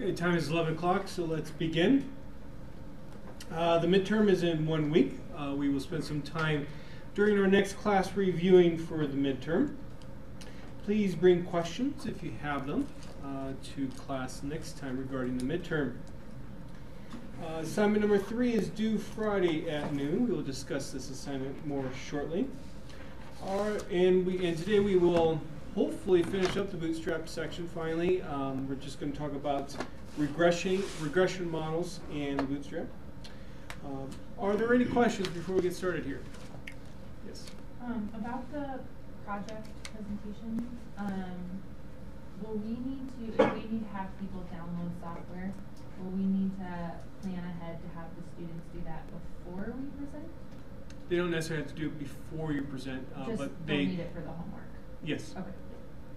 Okay, time is 11 o'clock, so let's begin. Uh, the midterm is in one week. Uh, we will spend some time during our next class reviewing for the midterm. Please bring questions if you have them uh, to class next time regarding the midterm. Uh, assignment number three is due Friday at noon. We will discuss this assignment more shortly. Our, and, we, and today we will hopefully finish up the bootstrap section finally. Um, we're just going to talk about regression, regression models and bootstrap. Um, are there any questions before we get started here? Yes. Um, about the project presentation, um, will we need to, if we need to have people download software, will we need to plan ahead to have the students do that before we present? They don't necessarily have to do it before you present, uh, but they. need it for the homework? Yes. Okay,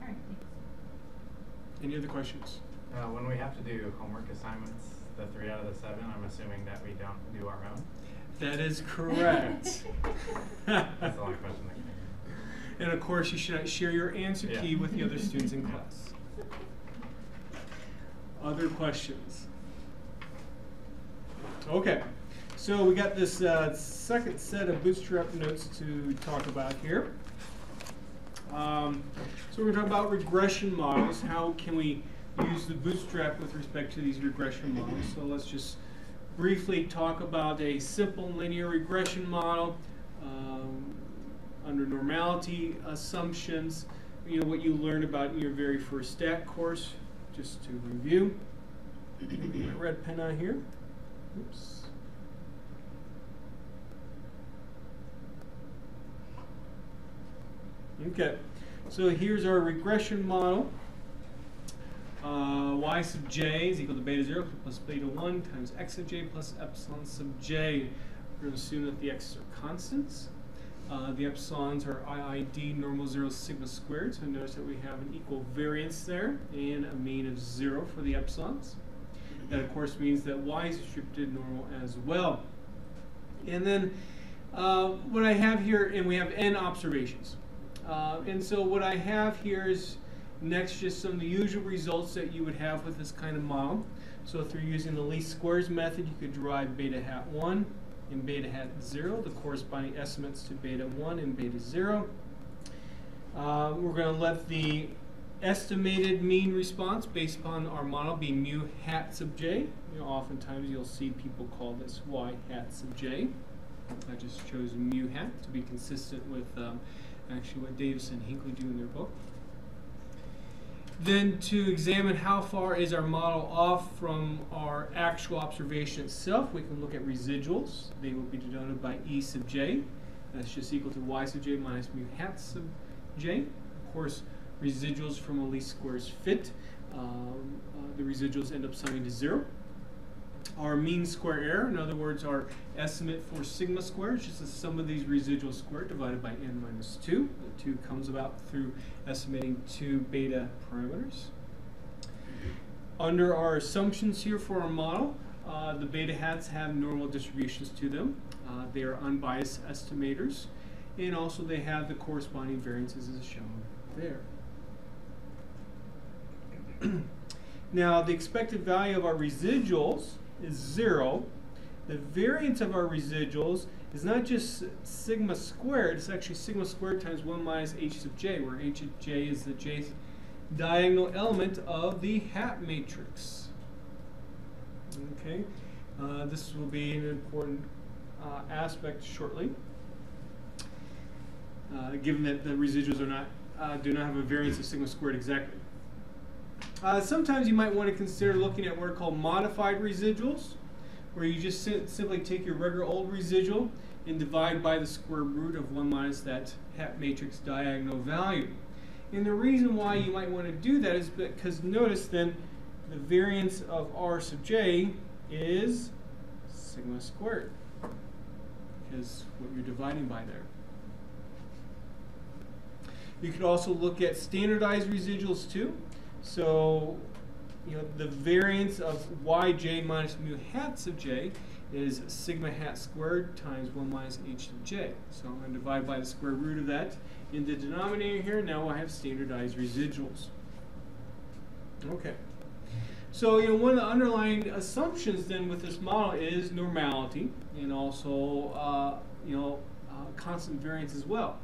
all right. Any other questions? Uh, when we have to do homework assignments, the three out of the seven, I'm assuming that we don't do our own. That is correct. That's the only question that came And of course, you should not share your answer Yeah. key with the other students in class. Other questions? Okay, so we got this uh, second set of bootstrap notes to talk about here. Um, so we're going to talk about regression models. How can we use the bootstrap with respect to these regression models? So let's just briefly talk about a simple linear regression model. Um, under normality assumptions, you know, what you learned about in your very first stat course, just to review. Red pen on here. Oops. Okay, so here's our regression model. Uh, y sub j is equal to beta 0 plus beta 1 times x sub j plus epsilon sub j. We're going to assume that the x's are constants. Uh, the epsilons are IID normal 0 sigma squared, so notice that we have an equal variance there and a mean of 0 for the epsilons. That of course means that y is distributed normal as well. And then uh, what I have here, and we have n observations. Uh, and so what I have here is next just some of the usual results that you would have with this kind of model. So if you're using the least squares method, you could derive beta hat 1 and beta hat 0, the corresponding estimates to beta 1 and beta 0. Uh, we're going to let the estimated mean response based upon our model be mu hat sub j. You know, oftentimes you'll see people call this y hat sub j. I just chose mu hat to be consistent with um, actually what Davis and Hinkley do in their book. Then to examine how far is our model off from our actual observation itself, we can look at residuals. They will be denoted by E sub j. That's just equal to y sub j minus mu hat sub j. Of course, residuals from a least squares fit. Um, uh, the residuals end up summing to zero. Our mean square error, in other words, our estimate for sigma squared, just the sum of these residuals squared divided by n minus 2. The 2 comes about through estimating two beta parameters. Under our assumptions here for our model, uh, the beta hats have normal distributions to them. Uh, they are unbiased estimators. And also they have the corresponding variances as shown there. now, the expected value of our residuals is zero. The variance of our residuals is not just sigma squared, it's actually sigma squared times 1 minus h sub j, where h of j is the jth diagonal element of the hat matrix. Okay, uh, this will be an important uh, aspect shortly, uh, given that the residuals are not uh, do not have a variance of sigma squared exactly. Uh, sometimes you might want to consider looking at what are called modified residuals, where you just si simply take your regular old residual and divide by the square root of 1 minus that hat matrix diagonal value. And the reason why you might want to do that is because notice then the variance of r sub j is sigma squared, because what you're dividing by there. You could also look at standardized residuals too. So, you know, the variance of yj minus mu hat sub j is sigma hat squared times 1 minus h sub j. So I'm going to divide by the square root of that in the denominator here. Now I have standardized residuals. Okay. So, you know, one of the underlying assumptions then with this model is normality and also, uh, you know, uh, constant variance as well.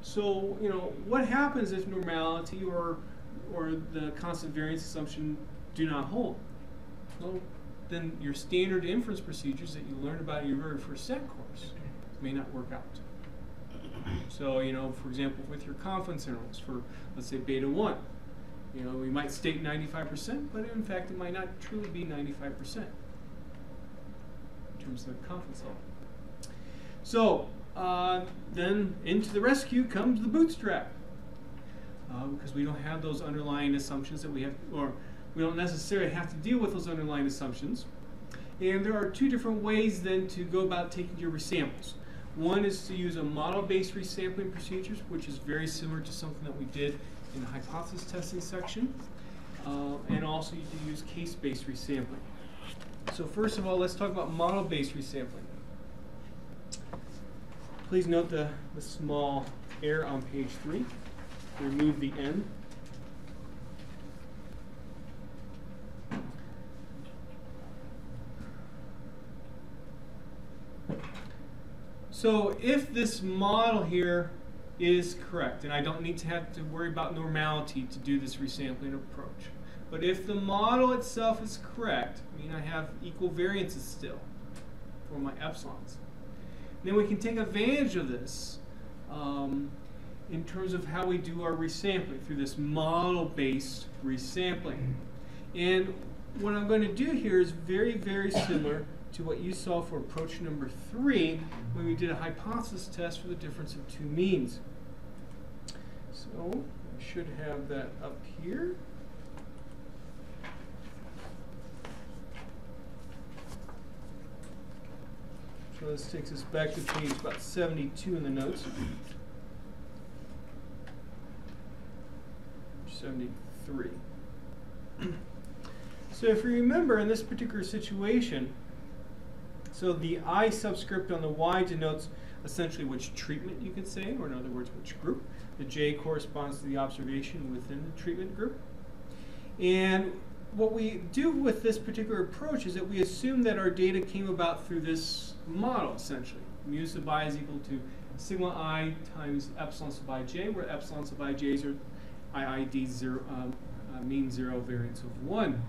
So, you know, what happens if normality or, or the constant variance assumption do not hold? Well, then your standard inference procedures that you learned about in your very first stat course may not work out. So, you know, for example, with your confidence intervals for, let's say, beta 1, you know, we might state 95%, but in fact, it might not truly be 95% in terms of the confidence level. So, uh, then into the rescue comes the bootstrap. Because we don't have those underlying assumptions that we have, or we don't necessarily have to deal with those underlying assumptions. And there are two different ways then to go about taking your resamples. One is to use a model-based resampling procedures, which is very similar to something that we did in the hypothesis testing section. Uh, and also you can use case-based resampling. So first of all, let's talk about model-based resampling. Please note the, the small error on page three. Remove the N. So if this model here is correct, and I don't need to have to worry about normality to do this resampling approach, but if the model itself is correct, I mean I have equal variances still for my epsilons, then we can take advantage of this um, in terms of how we do our resampling through this model-based resampling. And what I'm going to do here is very, very similar to what you saw for approach number three when we did a hypothesis test for the difference of two means. So I should have that up here. So this takes us back to page about 72 in the notes. 73. so if you remember in this particular situation, so the I subscript on the Y denotes essentially which treatment you could say, or in other words, which group. The J corresponds to the observation within the treatment group. And what we do with this particular approach is that we assume that our data came about through this model, essentially. Mu sub i is equal to sigma i times epsilon sub i j, where epsilon sub i j's are IID zero, um, uh, mean zero variance of 1.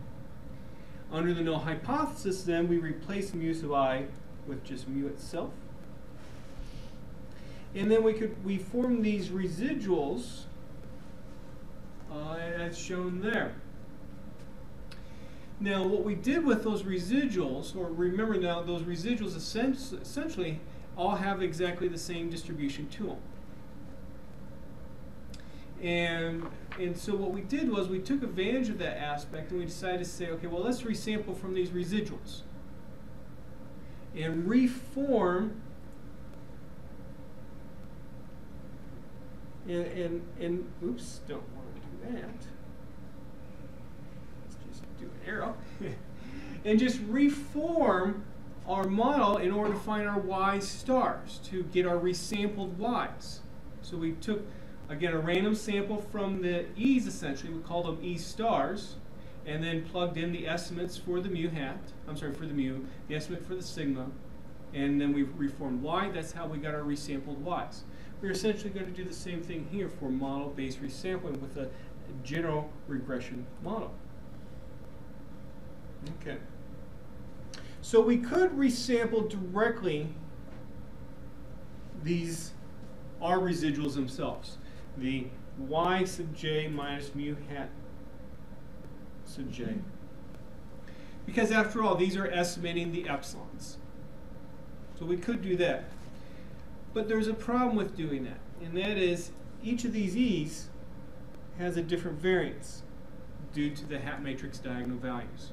Under the null hypothesis, then, we replace mu sub i with just mu itself. And then we could we form these residuals uh, as shown there. Now, what we did with those residuals, or remember now, those residuals essentially all have exactly the same distribution to them. And, and so what we did was we took advantage of that aspect and we decided to say, okay, well, let's resample from these residuals and reform and, and, and oops, don't want to do that. Let's just do an arrow. and just reform our model in order to find our y stars, to get our resampled y's. So we took again, a random sample from the E's essentially, we call them E stars, and then plugged in the estimates for the mu hat, I'm sorry, for the mu, the estimate for the sigma, and then we reformed Y, that's how we got our resampled Y's. We're essentially going to do the same thing here for model-based resampling with a general regression model. Okay. So we could resample directly these R residuals themselves the y sub j minus mu hat sub j. Because after all, these are estimating the epsilons. So we could do that. But there's a problem with doing that, and that is each of these e's has a different variance due to the hat matrix diagonal values.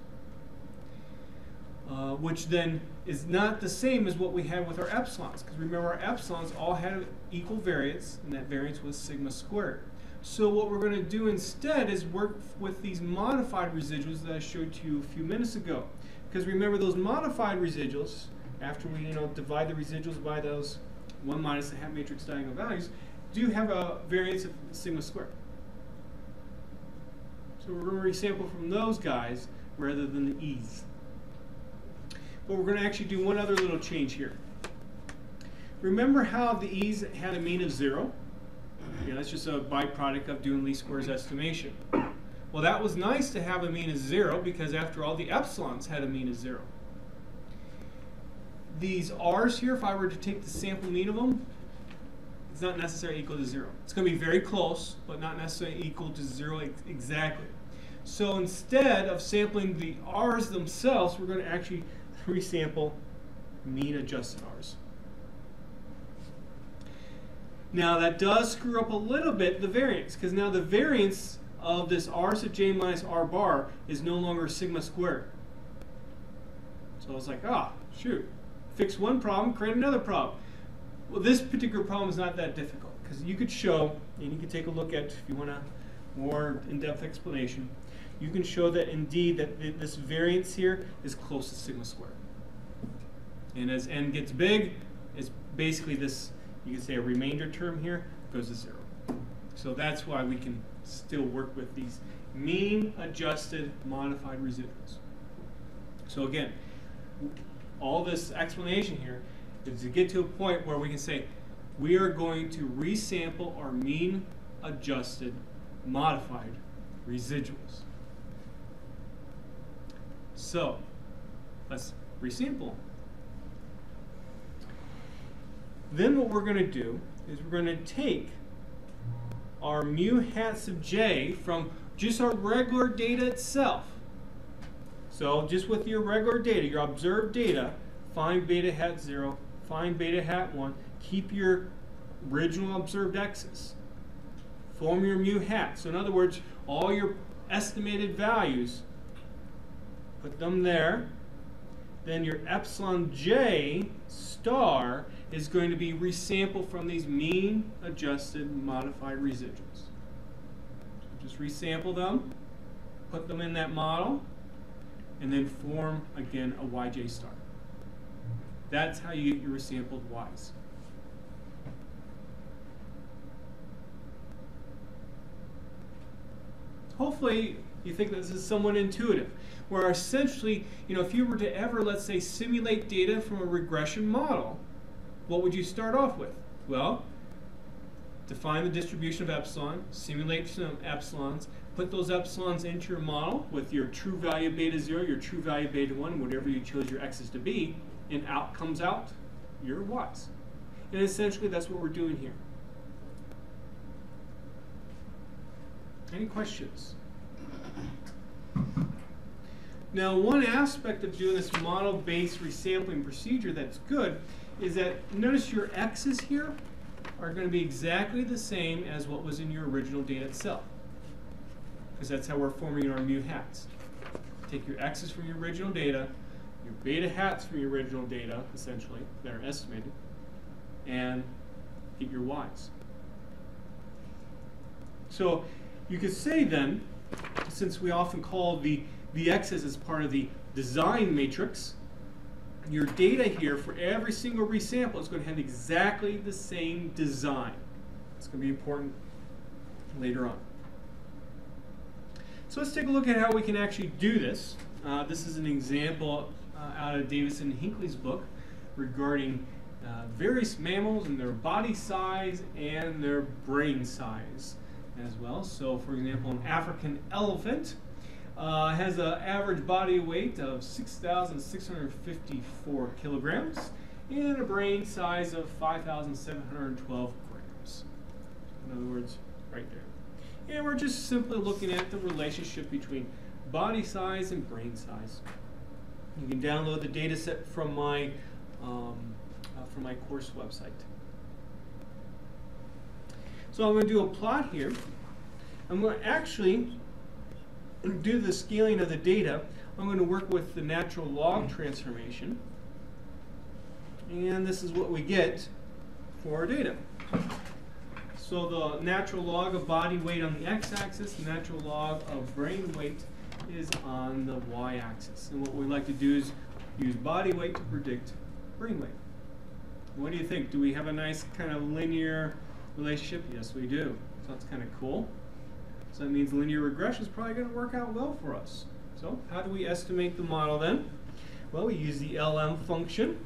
Uh, which then is not the same as what we had with our epsilons. Because remember, our epsilons all had equal variance, and that variance was sigma squared. So what we're going to do instead is work with these modified residuals that I showed to you a few minutes ago. Because remember, those modified residuals, after we you know divide the residuals by those 1 minus the hat matrix diagonal values, do have a variance of sigma squared. So we're going to resample from those guys rather than the E's. But we're going to actually do one other little change here. Remember how the E's had a mean of zero? Yeah, that's just a byproduct of doing least squares estimation. Well, that was nice to have a mean of zero because after all, the epsilons had a mean of zero. These R's here, if I were to take the sample mean of them, it's not necessarily equal to zero. It's going to be very close, but not necessarily equal to zero ex exactly. So instead of sampling the R's themselves, we're going to actually resample mean adjusted R's. Now that does screw up a little bit the variance, because now the variance of this r sub j minus r bar is no longer sigma squared. So I was like, ah, oh, shoot. Fix one problem, create another problem. Well, this particular problem is not that difficult, because you could show, and you can take a look at, if you want a more in-depth explanation, you can show that indeed that th this variance here is close to sigma squared. And as n gets big, it's basically this, you can say a remainder term here goes to zero. So that's why we can still work with these mean adjusted modified residuals. So again, all this explanation here is to get to a point where we can say we are going to resample our mean adjusted modified residuals. So let's resample. Then what we're going to do is we're going to take our mu hat sub j from just our regular data itself. So just with your regular data, your observed data, find beta hat 0, find beta hat 1, keep your original observed x's. Form your mu hat. So in other words, all your estimated values, put them there. Then your epsilon j star is going to be resampled from these mean adjusted modified residuals. So just resample them, put them in that model, and then form again a yj star. That's how you get your resampled y's. Hopefully you think this is somewhat intuitive, where essentially, you know, if you were to ever, let's say, simulate data from a regression model, what would you start off with? Well, define the distribution of epsilon, simulate some epsilons, put those epsilons into your model with your true value beta 0, your true value beta 1, whatever you chose your x's to be, and out comes out your y's. And essentially that's what we're doing here. Any questions? Now, one aspect of doing this model-based resampling procedure that's good is that notice your x's here are going to be exactly the same as what was in your original data itself. Because that's how we're forming our mu hats. Take your x's from your original data, your beta hats from your original data, essentially, that are estimated, and get your y's. So you could say then, since we often call the, the x's as part of the design matrix, your data here for every single resample is going to have exactly the same design. It's going to be important later on. So let's take a look at how we can actually do this. Uh, this is an example uh, out of Davison Hinkley's book regarding uh, various mammals and their body size and their brain size as well. So for example, an African elephant uh, has an average body weight of 6,654 kilograms and a brain size of 5,712 grams. In other words, right there. And we're just simply looking at the relationship between body size and brain size. You can download the data set from my, um, uh, from my course website. So I'm going to do a plot here. I'm going to actually do the scaling of the data, I'm going to work with the natural log transformation. And this is what we get for our data. So the natural log of body weight on the x-axis, the natural log of brain weight is on the y-axis. And what we like to do is use body weight to predict brain weight. What do you think? Do we have a nice kind of linear relationship? Yes, we do. So that's kind of cool. So that means linear regression is probably going to work out well for us. So how do we estimate the model then? Well, we use the LM function.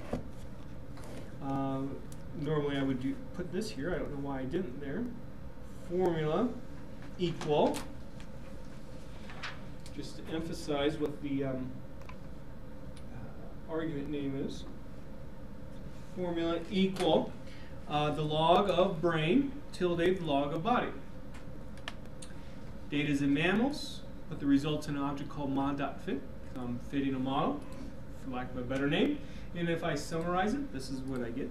Uh, normally I would do, put this here. I don't know why I didn't there. Formula equal, just to emphasize what the um, uh, argument name is. Formula equal uh, the log of brain tilde the log of body. Data is in mammals, put the results in an object called mod.fit. I'm fitting a model, for lack of a better name. And if I summarize it, this is what I get.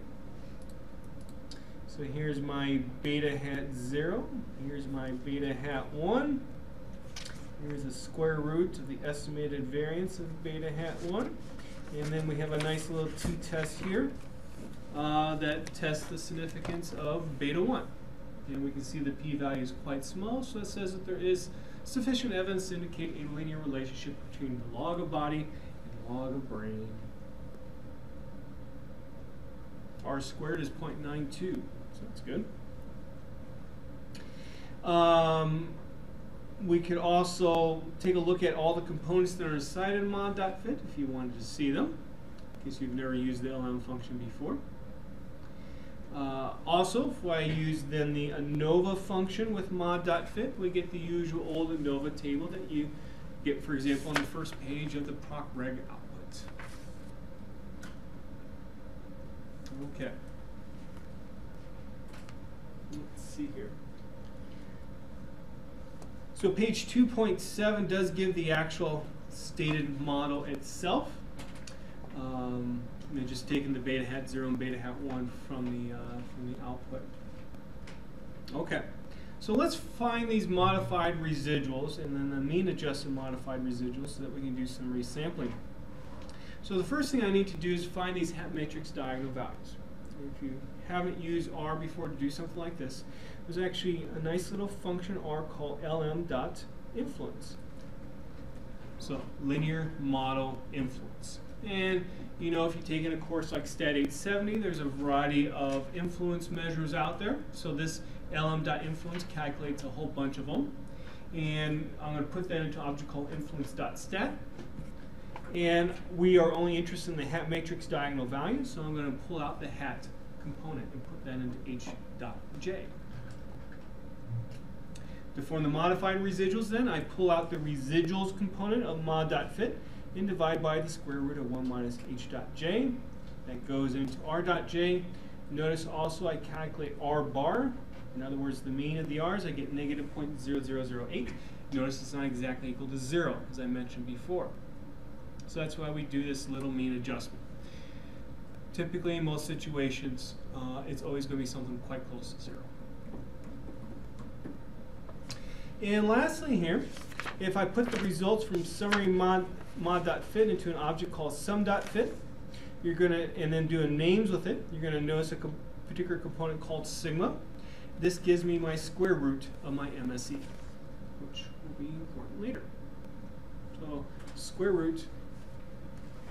So here's my beta hat 0. Here's my beta hat 1. Here's the square root of the estimated variance of beta hat 1. And then we have a nice little t-test here uh, that tests the significance of beta 1. And we can see the p-value is quite small, so it says that there is sufficient evidence to indicate a linear relationship between the log of body and log of brain. R squared is 0.92, so that's good. Um, we could also take a look at all the components that are inside of mod.fit if you wanted to see them, in case you've never used the LM function before. Uh, also, if I use then the ANOVA function with mod.fit, we get the usual old ANOVA table that you get, for example, on the first page of the PROC REG output. Okay. Let's see here. So page 2.7 does give the actual stated model itself. Um, you know, just taking the beta hat 0 and beta hat 1 from the, uh, from the output. Okay, so let's find these modified residuals and then the mean adjusted modified residuals so that we can do some resampling. So the first thing I need to do is find these hat matrix diagonal values. If you haven't used R before to do something like this, there's actually a nice little function R called lm dot influence. So linear model influence. And you know, if you've taken a course like Stat 870, there's a variety of influence measures out there. So this lm.influence calculates a whole bunch of them. And I'm going to put that into an object called influence.stat. And we are only interested in the hat matrix diagonal value, so I'm going to pull out the hat component and put that into h.j. To form the modified residuals then, I pull out the residuals component of mod.fit and divide by the square root of 1 minus h dot j. That goes into r dot j. Notice also I calculate r bar. In other words, the mean of the r's, I get negative 0.0008. Notice it's not exactly equal to 0, as I mentioned before. So that's why we do this little mean adjustment. Typically, in most situations, uh, it's always going to be something quite close to 0. And lastly here, if I put the results from summary mod mod.fit into an object called sum.fit. You're going to, and then do a names with it. You're going to notice a particular component called sigma. This gives me my square root of my MSE, which will be important later. So square root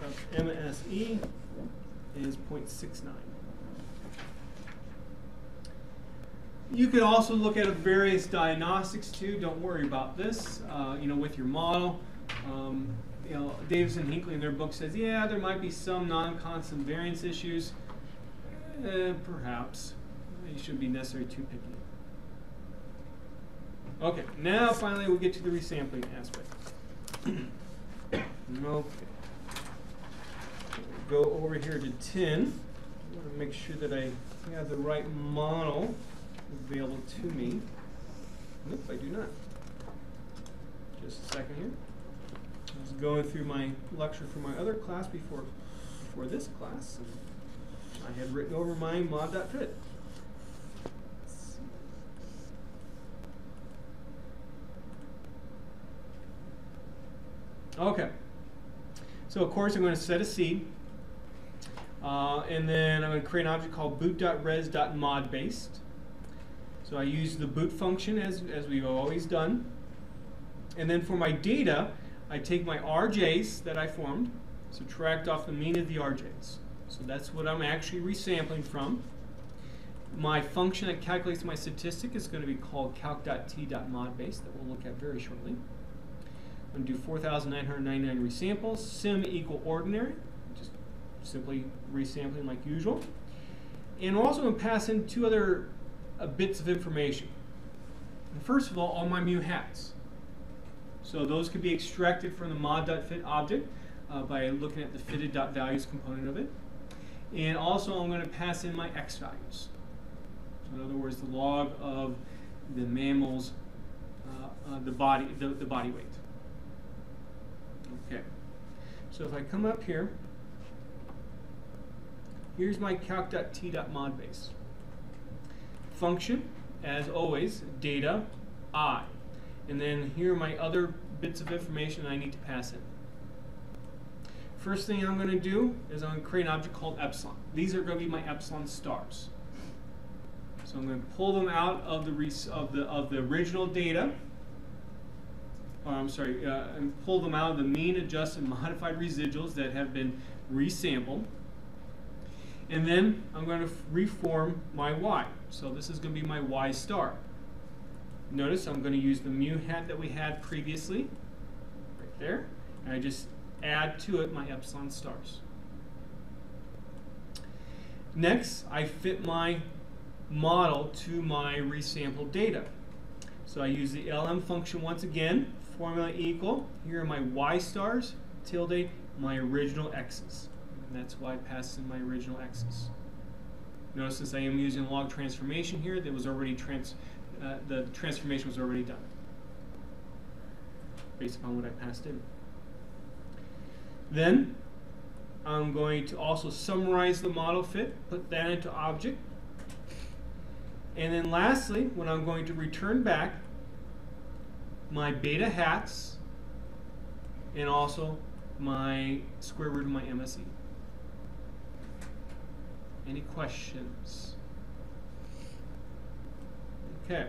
of MSE is 0.69. You could also look at various diagnostics too. Don't worry about this. Uh, you know, with your model, um, you know, Davison Hinkley in their book says, yeah, there might be some non-constant variance issues. Eh, perhaps. You shouldn't be necessarily too picky. Okay, now finally we'll get to the resampling aspect. okay. Go over here to 10. I want to make sure that I have the right model available to me. Nope, I do not. Just a second here. Was going through my lecture for my other class before, before this class. And I had written over my mod.fit. Okay. So of course I'm going to set a seed. Uh, and then I'm going to create an object called boot.res.modBased. So I use the boot function as, as we've always done. And then for my data, I take my RJs that I formed, subtract off the mean of the RJs. So that's what I'm actually resampling from. my function that calculates my statistic is going to be called calc.t.modbase that we'll look at very shortly. I'm going to do 4,999 resamples, sim equal ordinary, just simply resampling like usual. And we're also going to pass in two other uh, bits of information. First of all, all my mu hats. So those could be extracted from the mod.fit object uh, by looking at the fitted.values component of it. And also I'm going to pass in my x values. So in other words, the log of the mammal's, uh, uh, the, body, the, the body weight. Okay. So if I come up here, here's my calc.t.modbase. Function, as always, data, i. And then here are my other bits of information I need to pass in. First thing I'm going to do is I'm going to create an object called epsilon. These are going to be my epsilon stars. So I'm going to pull them out of the of the of the original data. Or I'm sorry, uh, and pull them out of the mean adjusted modified residuals that have been resampled. And then I'm going to reform my y. So this is going to be my y star. Notice I'm going to use the mu hat that we had previously, right there, and I just add to it my epsilon stars. Next, I fit my model to my resampled data. So I use the LM function once again, formula equal, here are my y stars, tilde, my original x's. And that's why I pass in my original x's. Notice since I am using log transformation here, that was already trans uh, the transformation was already done based upon what I passed in. Then I'm going to also summarize the model fit, put that into object. And then lastly, when I'm going to return back my beta hats and also my square root of my MSE. Any questions? Okay,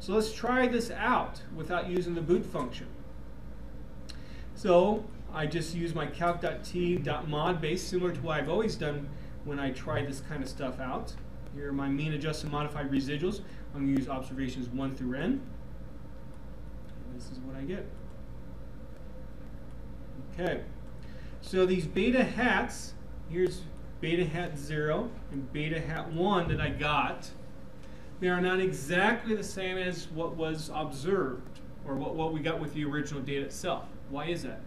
so let's try this out without using the boot function. So I just use my calc.t.mod base, similar to what I've always done when I try this kind of stuff out. Here are my mean adjusted modified residuals. I'm going to use observations 1 through n. And this is what I get. Okay, so these beta hats, here's beta hat 0 and beta hat 1 that I got they are not exactly the same as what was observed or what, what we got with the original data itself. Why is that?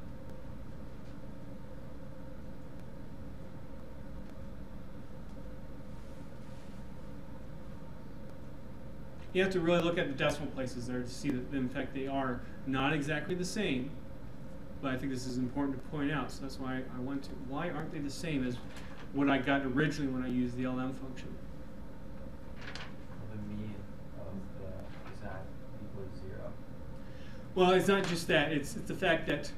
You have to really look at the decimal places there to see that, in fact, they are not exactly the same. But I think this is important to point out, so that's why I want to. Why aren't they the same as what I got originally when I used the LM function? Well, it's not just that. It's, it's the fact that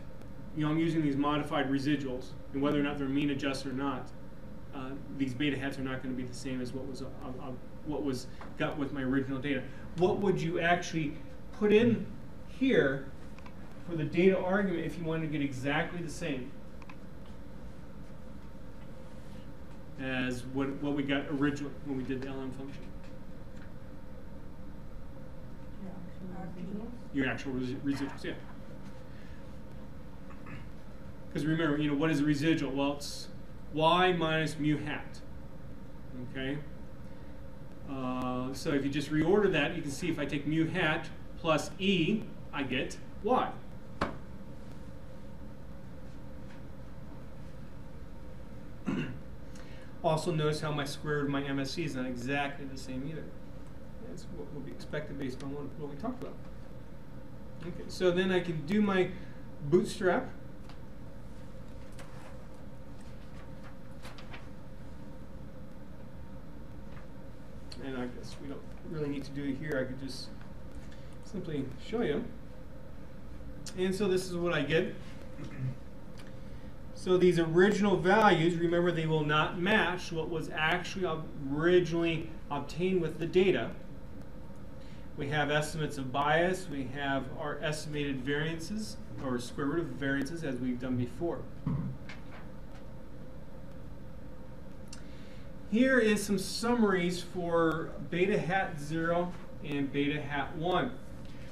you know, I'm using these modified residuals, and whether or not they're mean adjusted or not, uh, these beta hats are not going to be the same as what was uh, uh, what was got with my original data. What would you actually put in here for the data argument if you wanted to get exactly the same as what, what we got originally when we did the LM function? Your actual residuals, yeah. Because remember, you know, what is a residual? Well, it's y minus mu hat. Okay? Uh, so if you just reorder that, you can see if I take mu hat plus e, I get y. also notice how my square root of my MSE is not exactly the same either. That's what would be expected based on what, what we talked about. Okay, so then I can do my bootstrap. And I guess we don't really need to do it here. I could just simply show you. And so this is what I get. So these original values, remember they will not match what was actually originally obtained with the data. We have estimates of bias. We have our estimated variances, or square root of variances, as we've done before. here is some summaries for beta hat 0 and beta hat 1.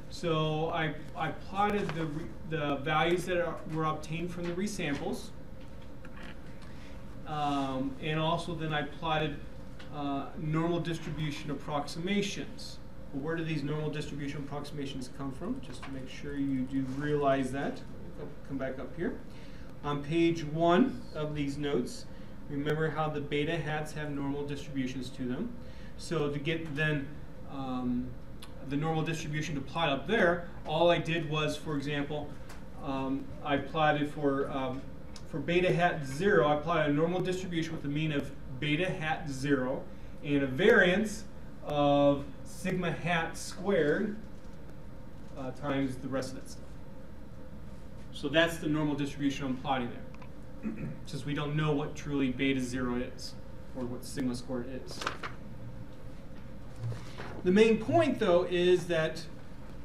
So I, I plotted the, the values that are, were obtained from the resamples. Um, and also then I plotted uh, normal distribution approximations. Where do these normal distribution approximations come from? Just to make sure you do realize that. Come back up here. On page one of these notes, remember how the beta hats have normal distributions to them. So to get then um, the normal distribution to plot up there, all I did was, for example, um, I plotted for um, for beta hat zero, I plotted a normal distribution with a mean of beta hat zero and a variance of sigma hat squared uh, times the rest of that stuff. So that's the normal distribution I'm plotting there. Since we don't know what truly beta zero is, or what sigma squared is. The main point though is that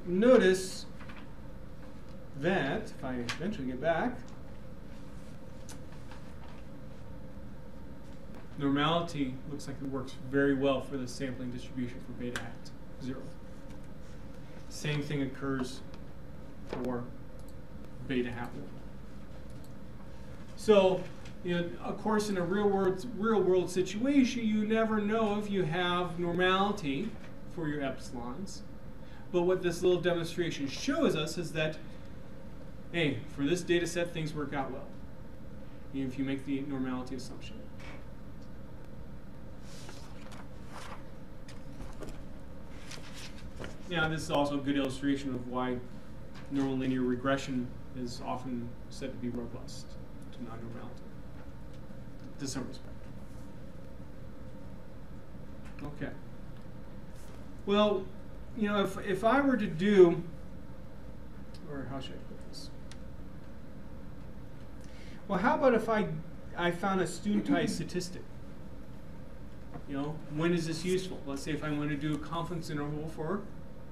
notice that, if I eventually get back, normality looks like it works very well for the sampling distribution for beta hat zero. Same thing occurs for beta hat one. So, you know, of course, in a real world real world situation, you never know if you have normality for your epsilons. But what this little demonstration shows us is that, hey, for this data set, things work out well. If you make the normality assumption. Now, this is also a good illustration of why normal linear regression is often said to be robust to non-normality, to some respect. Okay. Well, you know, if, if I were to do, or how should I put this? Well, how about if I, I found a studentized statistic? You know, when is this useful? Let's say if I want to do a confidence interval for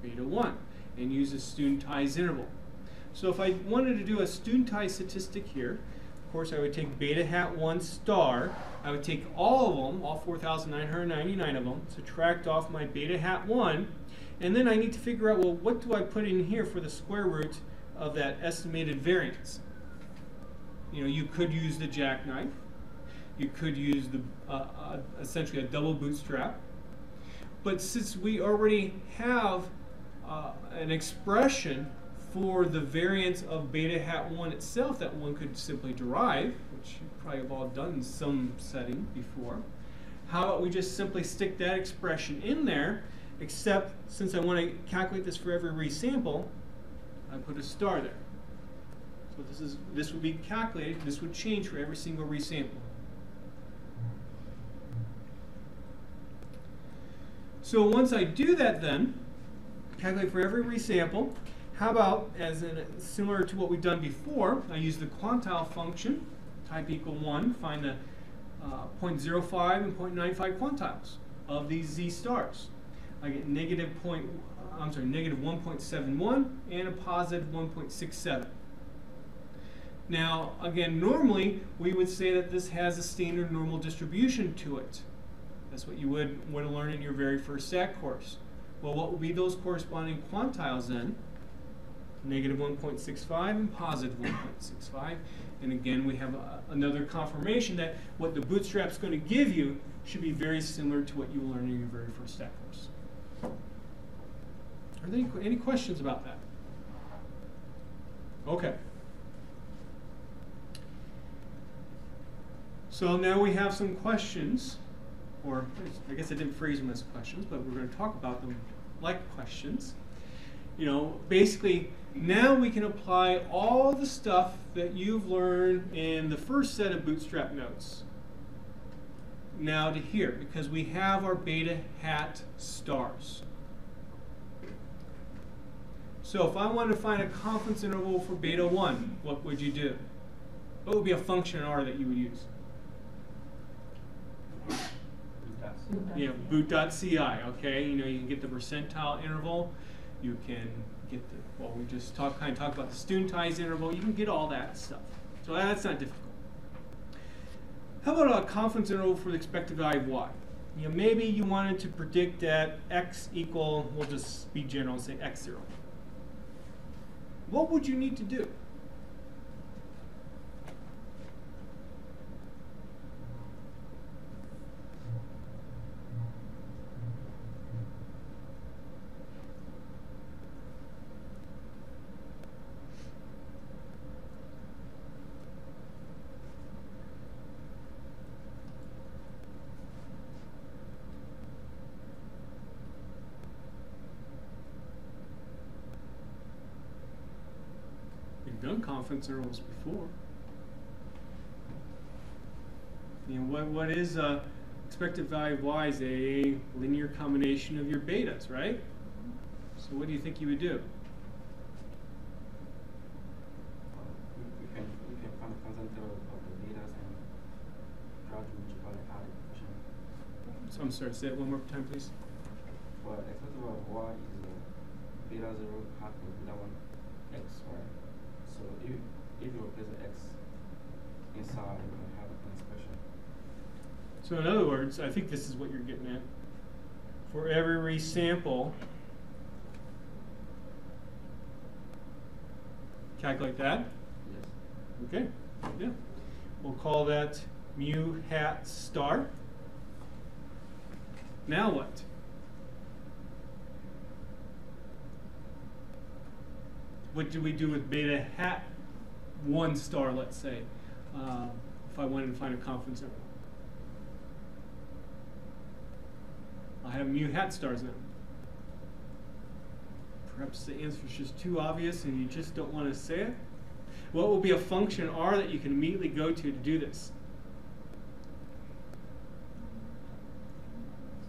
beta 1 and use a studentized interval. So if I wanted to do a studentized statistic here, of course I would take beta hat 1 star, I would take all of them, all 4,999 of them, subtract off my beta hat 1, and then I need to figure out, well, what do I put in here for the square root of that estimated variance? You know, you could use the jackknife, you could use the uh, uh, essentially a double bootstrap, but since we already have uh, an expression for the variance of beta hat 1 itself that one could simply derive, which you probably have all done in some setting before. How about we just simply stick that expression in there, except since I want to calculate this for every resample, I put a star there. So this is this would be calculated, this would change for every single resample. So once I do that then, calculate for every resample, how about, as in, similar to what we've done before, I use the quantile function, type equal 1, find the uh, 0.05 and 0.95 quantiles of these z stars. I get negative point, I'm sorry, negative 1.71 and a positive 1.67. Now, again, normally we would say that this has a standard normal distribution to it. That's what you would want to learn in your very first STAT course. Well, what would be those corresponding quantiles then? Negative 1.65 and positive 1.65. And again, we have a, another confirmation that what the bootstrap's going to give you should be very similar to what you will learn in your very first STAT course. Are there any, any questions about that? Okay. So now we have some questions or I guess I didn't phrase them as questions, but we're going to talk about them like questions. You know, basically, now we can apply all the stuff that you've learned in the first set of bootstrap notes now to here because we have our beta hat stars. So if I wanted to find a confidence interval for beta 1, what would you do? What would be a function R that you would use? Know, boot.ci, okay? You know, you can get the percentile interval. You can get the, well, we just talk, kind of talked about the studentized interval. You can get all that stuff. So that's not difficult. how about a confidence interval for the expected value of y? You know, maybe you wanted to predict that x equal, we'll just be general and say x zero. What would you need to do? zeros before. You know, what, what is a expected value of y is a linear combination of your betas, right? So what do you think you would do? So I'm sorry, say it one more time, please. Well, expected value of y is beta 0 beta 1 inside, you're gonna have an expression. So in other words, I think this is what you're getting at. For every sample, calculate that. Yes. Okay, yeah. We'll call that mu hat star. Now what? What do we do with beta hat one star, let's say, uh, if I wanted to find a confidence interval? I have mu hat stars now. Perhaps the answer is just too obvious and you just don't want to say it. What will be a function R that you can immediately go to to do this?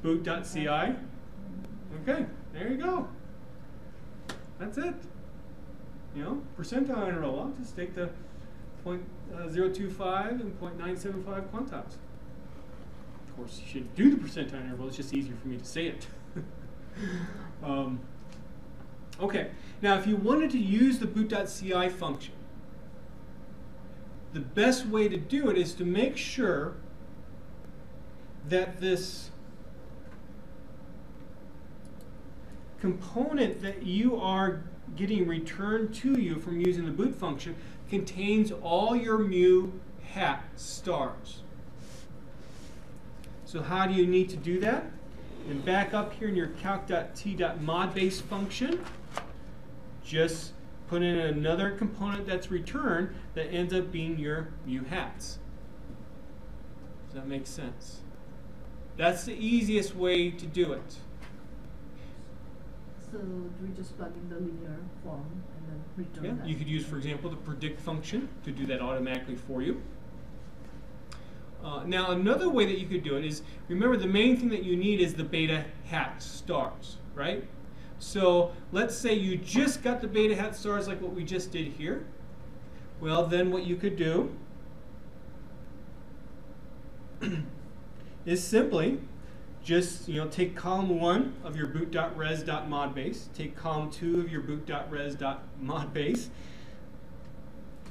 Boot.ci? Okay, there you go. That's it. You know, percentile interval. I'll just take the uh, 025 and 0.975 quantiles. Of course, you should do the percentile interval. It's just easier for me to say it. um, okay, now if you wanted to use the boot.ci function, the best way to do it is to make sure that this component that you are getting returned to you from using the boot function contains all your mu hat stars. So how do you need to do that? And back up here in your calc.t.modbase function, just put in another component that's returned that ends up being your mu hats. Does that make sense? That's the easiest way to do it. So do we just plug in the linear form Yeah, you could use, for example, the predict function to do that automatically for you. Uh, now, another way that you could do it is remember the main thing that you need is the beta hat stars, right? So let's say you just got the beta hat stars like what we just did here. Well, then what you could do is simply just you know take column one of your boot.res.modbase, take column two of your boot.res.modbase,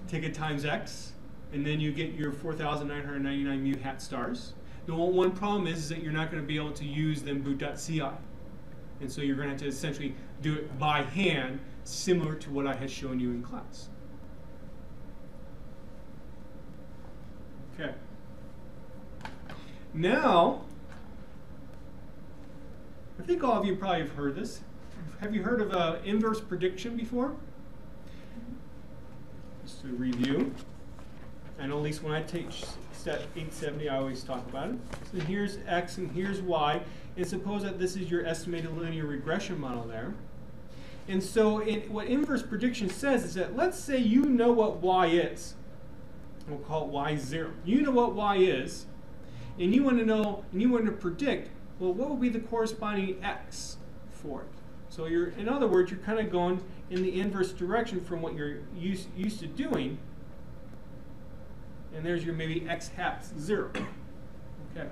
take it times x, and then you get your 4,999 mu hat stars. The one, problem is, is that you're not going to be able to use them boot.ci. And so you're going to have to essentially do it by hand, similar to what I had shown you in class. Okay. Now, I think all of you probably have heard this. Have you heard of uh, inverse prediction before? Just to review. And at least when I teach STAT 870, I always talk about it. So here's x and here's y. And suppose that this is your estimated linear regression model there. And so it, what inverse prediction says is that let's say you know what y is. We'll call it y0. You know what y is. And you want to know, and you want to predict, well, what would be the corresponding x for it? So you're, in other words, you're kind of going in the inverse direction from what you're used, used to doing. And there's your maybe x hat zero. Okay.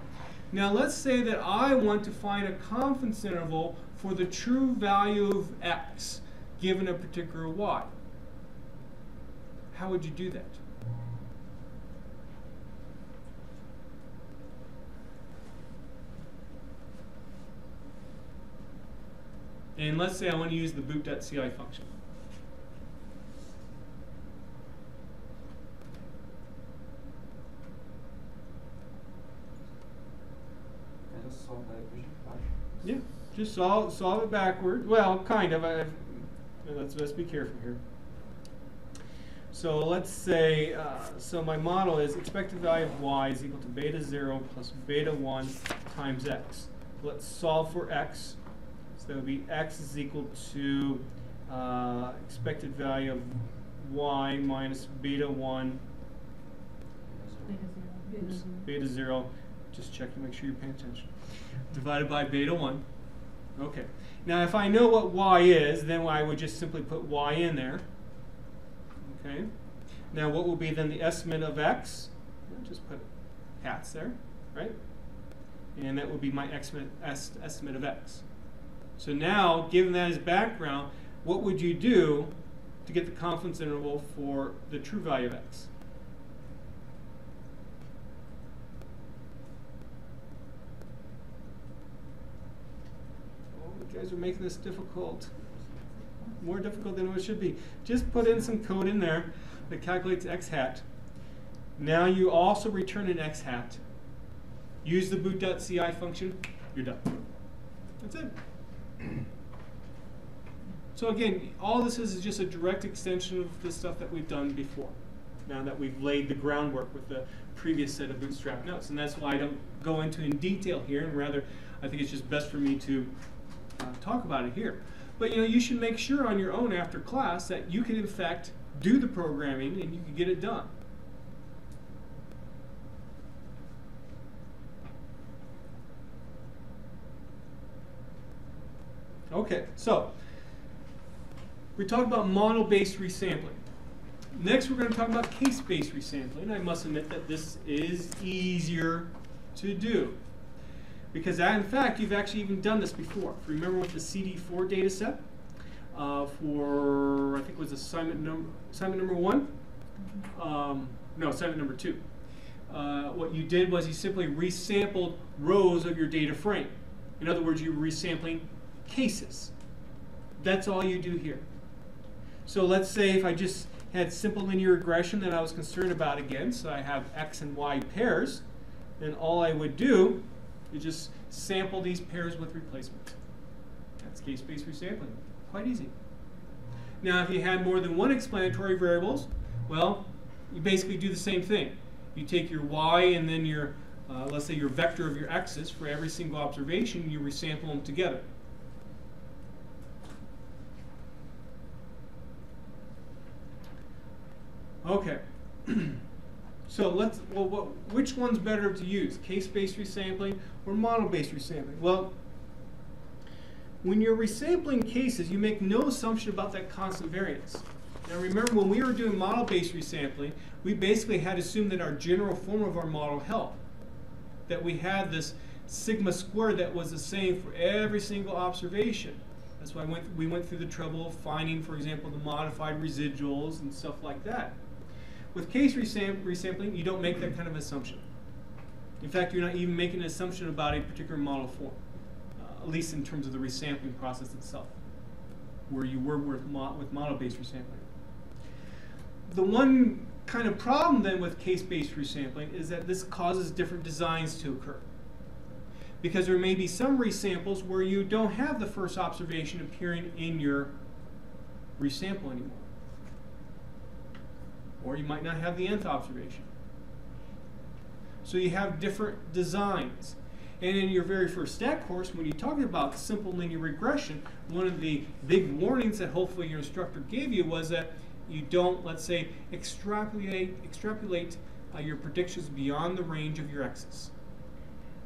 Now let's say that I want to find a confidence interval for the true value of x given a particular y. How would you do that? And let's say I want to use the boot.ci function. Just solve that equation? back? Yeah, just solve solve it backward. Well, kind of. I, let's let's be careful here. So let's say, uh, so my model is expected value of y is equal to beta 0 plus beta 1 times x. Let's solve for x. So that would be x is equal to uh, expected value of y minus beta 1 Beta zero. Beta Oops, zero. beta 0. Just checking, make sure you're paying attention. Divided by beta 1. Okay. Now, if I know what y is, then I would just simply put y in there. Okay. Now, what will be then the estimate of x? Just put hats there, right? And that would be my estimate, est- estimate of x. So now, given that as background, what would you do to get the confidence interval for the true value of x? Oh, guys are making this difficult. More difficult than it should be. Just put in some code in there that calculates x hat. Now you also return an x hat. Use the boot.ci function, you're done. That's it. So again, all this is is just a direct extension of the stuff that we've done before. Now that we've laid the groundwork with the previous set of bootstrap notes. And that's why I don't go into in detail here, and rather I think it's just best for me to uh, talk about it here. But you know, you should make sure on your own after class that you can in fact do the programming and you can get it done. Okay, so we talked about model-based resampling. Next, we're going to talk about case-based resampling. I must admit that this is easier to do. Because that, in fact, you've actually even done this before. Remember with the CD4 data set uh, for, I think it was assignment number, assignment number one? Um, no, assignment number two. Uh, what you did was you simply resampled rows of your data frame. In other words, you were resampling cases. That's all you do here. So let's say if I just had simple linear regression that I was concerned about again, so I have x and y pairs, then all I would do is just sample these pairs with replacement. That's case-based resampling. Quite easy. Now, if you had more than one explanatory variables, well, you basically do the same thing. You take your y and then your, uh, let's say your vector of your x's for every single observation, you resample them together. Okay. so let's, well, what, which one's better to use? Case-based resampling or model-based resampling? Well, when you're resampling cases, you make no assumption about that constant variance. Now remember, when we were doing model-based resampling, we basically had assumed that our general form of our model held. That we had this sigma squared that was the same for every single observation. That's why went, we went through the trouble of finding, for example, the modified residuals and stuff like that. With case resam resampling, you don't make that kind of assumption. In fact, you're not even making an assumption about a particular model form, uh, at least in terms of the resampling process itself, where you were with, mo with model-based resampling. The one kind of problem then with case-based resampling is that this causes different designs to occur. Because there may be some resamples where you don't have the first observation appearing in your resample anymore. Or you might not have the nth observation. So you have different designs. And in your very first stat course, when you talk about simple linear regression, one of the big warnings that hopefully your instructor gave you was that you don't, let's say, extrapolate, extrapolate uh, your predictions beyond the range of your x's.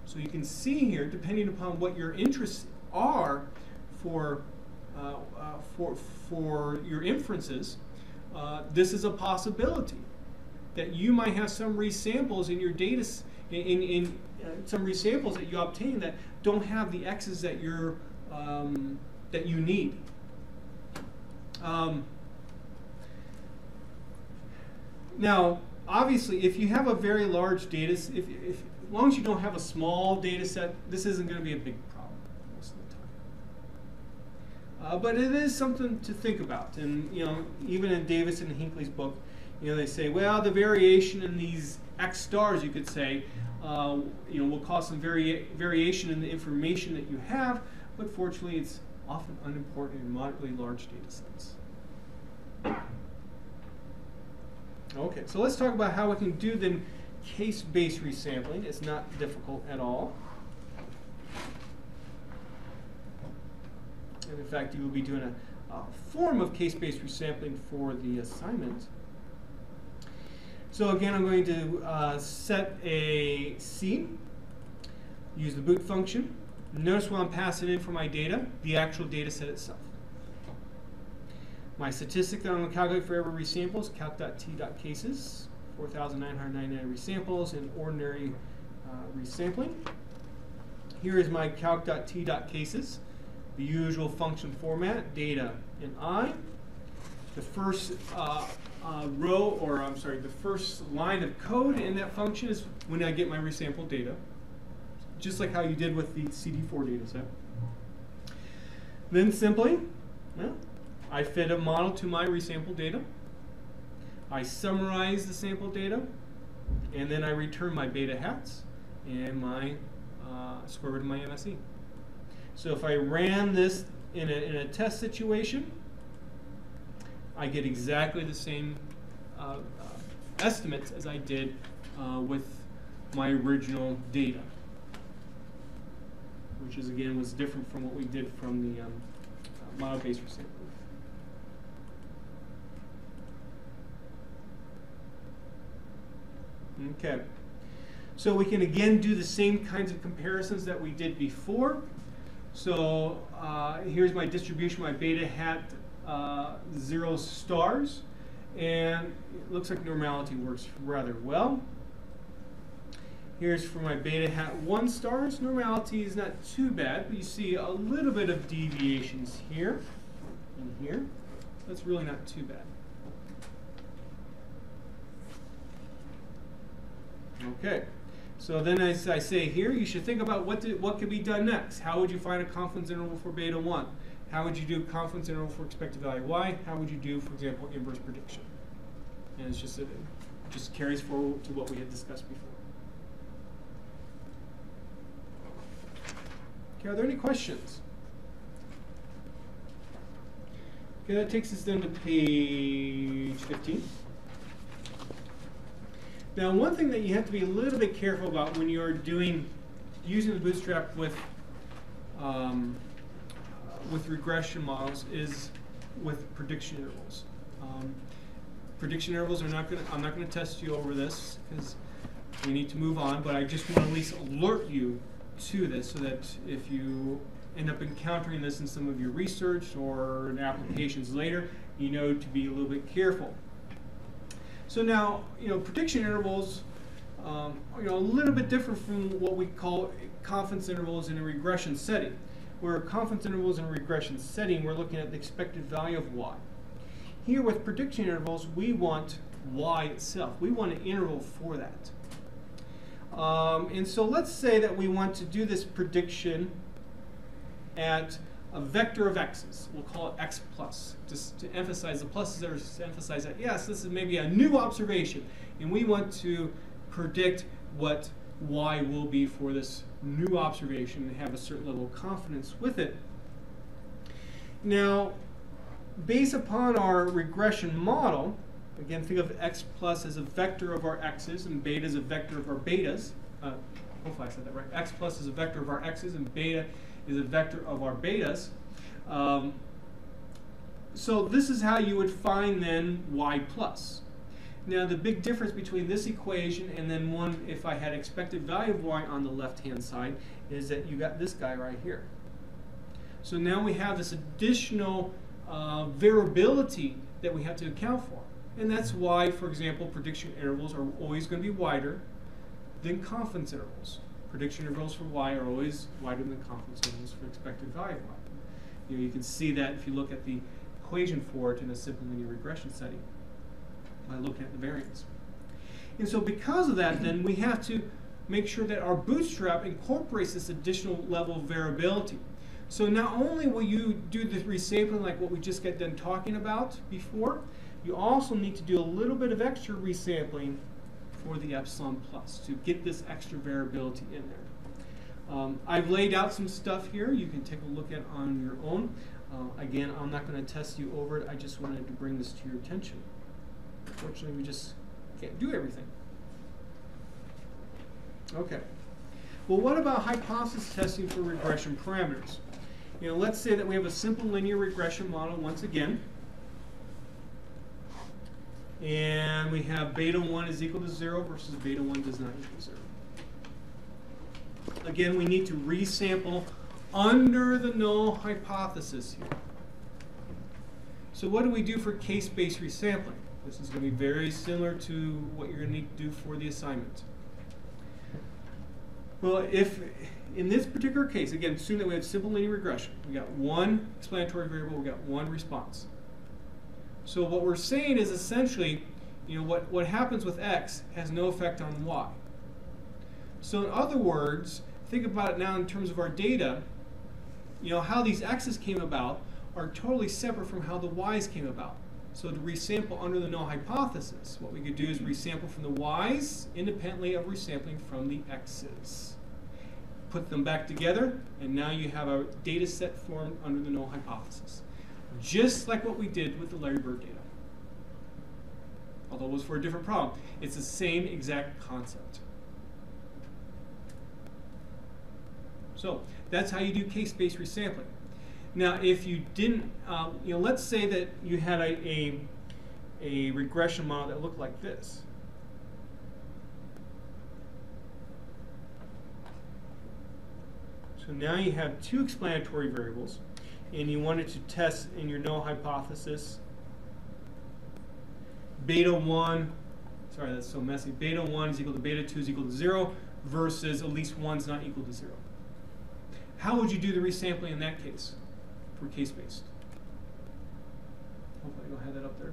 So you can see here, depending upon what your interests are for, uh, uh, for, for your inferences, uh, this is a possibility that you might have some resamples in your data, in, in, uh, some resamples that you obtain that don't have the x's that you're, um, that you need. Um, now, obviously, if you have a very large data, if, if, as long as you don't have a small data set, this isn't going to be a big Uh, but it is something to think about. And, you know, even in Davis and Hinkley's book, you know, they say, well, the variation in these X stars, you could say, uh, you know, will cause some vari variation in the information that you have, but fortunately, it's often unimportant in moderately large data sets. Okay, so let's talk about how we can do then case-based resampling. It's not difficult at all. And in fact, you will be doing a, a form of case-based resampling for the assignment. So again, I'm going to uh, set a C, use the boot function. Notice what I'm passing in for my data, the actual data set itself. My statistic that I'm going to calculate for every resample is calc.t.cases, 4,999 resamples in ordinary uh, resampling. Here is my calc.t.cases, the usual function format, data in I. The first uh, uh, row, or I'm sorry, the first line of code in that function is when I get my resampled data, just like how you did with the CD4 data set. Then simply, I fit a model to my resampled data. I summarize the sample data, and then I return my beta hats and my uh, square root of my MSE. So if I ran this in a, in a test situation, I get exactly the same uh, uh, estimates as I did uh, with my original data, which is again was different from what we did from the um, uh, model-based resampling. Okay. So we can again do the same kinds of comparisons that we did before. So uh, here's my distribution, my beta hat uh, zero stars. And it looks like normality works rather well. Here's for my beta hat one stars. Normality is not too bad, but you see a little bit of deviations here and here. That's really not too bad. Okay, so then as I say here, you should think about what, did, what could be done next. How would you find a confidence interval for beta 1? How would you do confidence interval for expected value y? How would you do, for example, inverse prediction? And it's just, it just carries forward to what we had discussed before. Okay, are there any questions? Okay, that takes us then to page 15. Now, one thing that you have to be a little bit careful about when you're doing, using the bootstrap with, um, with regression models is with prediction intervals. Um, prediction intervals are not going I'm not going to test you over this because we need to move on, but I just want to at least alert you to this so that if you end up encountering this in some of your research or in applications later, you know to be a little bit careful. So now, you know, prediction intervals, um, you know, a little bit different from what we call confidence intervals in a regression setting. Where confidence intervals in a regression setting, we're looking at the expected value of y. Here with prediction intervals, we want y itself. We want an interval for that. Um, and so let's say that we want to do this prediction at a vector of x's. We'll call it x plus, just to emphasize the pluses are to emphasize that, yes, this is maybe a new observation, and we want to predict what y will be for this new observation and have a certain level of confidence with it. Now, based upon our regression model, again, think of x plus as a vector of our x's and beta as a vector of our betas. Uh, hopefully I said that right. x plus is a vector of our x's and beta is a vector of our betas. Um, so this is how you would find then y plus. Now the big difference between this equation and then one if I had expected value of y on the left hand side is that you got this guy right here. So now we have this additional uh, variability that we have to account for. And that's why, for example, prediction intervals are always going to be wider than confidence intervals. Prediction intervals for y are always wider than confidence intervals for expected value of y. You, know, you can see that if you look at the equation for it in a simple linear regression setting by looking at the variance. And so because of that, then we have to make sure that our bootstrap incorporates this additional level of variability. So not only will you do the resampling like what we just got done talking about before, you also need to do a little bit of extra resampling for the epsilon plus to get this extra variability in there. Um, I've laid out some stuff here you can take a look at on your own. Uh, again, I'm not going to test you over it. I just wanted to bring this to your attention. Unfortunately, we just can't do everything. Okay. Well, what about hypothesis testing for regression parameters? You know, let's say that we have a simple linear regression model once again. And we have beta 1 is equal to 0 versus beta 1 does not equal 0. Again, we need to resample under the null hypothesis here. So what do we do for case-based resampling? This is going to be very similar to what you're going to need to do for the assignment. Well, if in this particular case, again, assume that we have simple linear regression. We got one explanatory variable, we got one response. So what we're saying is essentially, you know, what, what happens with x has no effect on y. So in other words, think about it now in terms of our data, you know, how these x's came about are totally separate from how the y's came about. So to resample under the null hypothesis, what we could do is resample from the y's independently of resampling from the x's. Put them back together, and now you have a data set formed under the null hypothesis. Just like what we did with the Larry Bird data. Although it was for a different problem. It's the same exact concept. So that's how you do case-based resampling. Now, if you didn't, uh, you know, let's say that you had a, a, a regression model that looked like this. So now you have two explanatory variables, and you wanted to test in your null hypothesis beta 1, sorry, that's so messy, beta 1 is equal to beta 2 is equal to 0 versus at least 1 is not equal to 0. How would you do the resampling in that case for case-based? Hopefully I don't have that up there.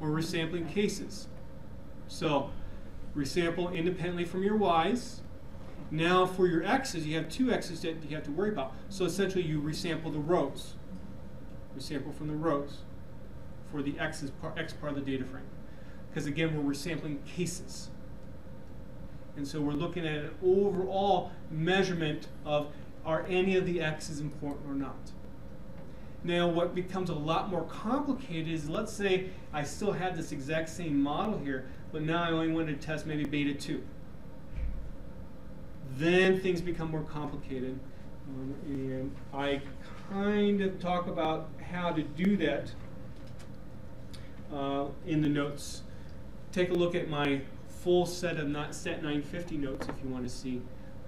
Or resampling cases. So resample independently from your y's. Now for your x's, you have two x's that you have to worry about. So essentially you resample the rows. Resample from the rows for the x's par, x part of the data frame. Because again, we're resampling cases. And so we're looking at an overall measurement of are any of the x's important or not. Now, what becomes a lot more complicated is let's say I still had this exact same model here, but now I only wanted to test maybe beta 2. Then things become more complicated. Um, and I kind of talk about how to do that uh, in the notes. Take a look at my full set of not stat 950 notes if you want to see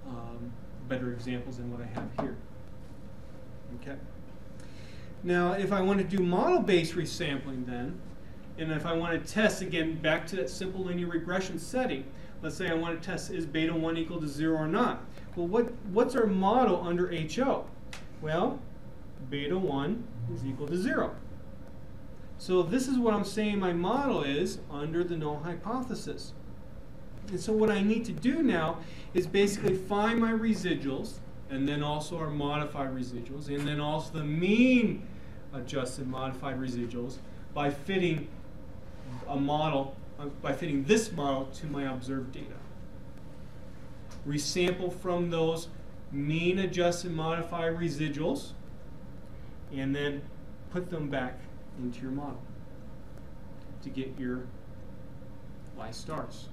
um, better examples than what I have here. Okay. Now, if I want to do model-based resampling then, and if I want to test, again, back to that simple linear regression setting, let's say I want to test is beta 1 equal to 0 or not. Well, what, what's our model under HO? Well, beta 1 is equal to 0. So this is what I'm saying my model is under the null hypothesis. And so what I need to do now is basically find my residuals, and then also our modified residuals, and then also the mean adjusted modified residuals by fitting a model, by fitting this model to my observed data. Resample from those mean adjusted modified residuals, and then put them back into your model to get your y stars.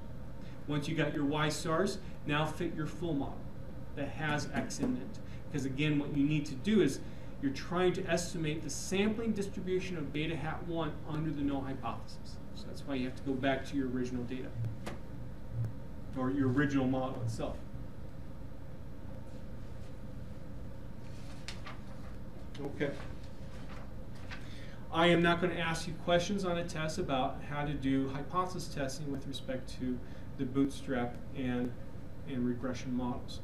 Once you got your y stars, now fit your full model that has x in it. Because again, what you need to do is you're trying to estimate the sampling distribution of beta hat 1 under the null hypothesis. That's why you have to go back to your original data, or your original model itself. Okay. I am not going to ask you questions on a test about how to do hypothesis testing with respect to the bootstrap and, and regression models.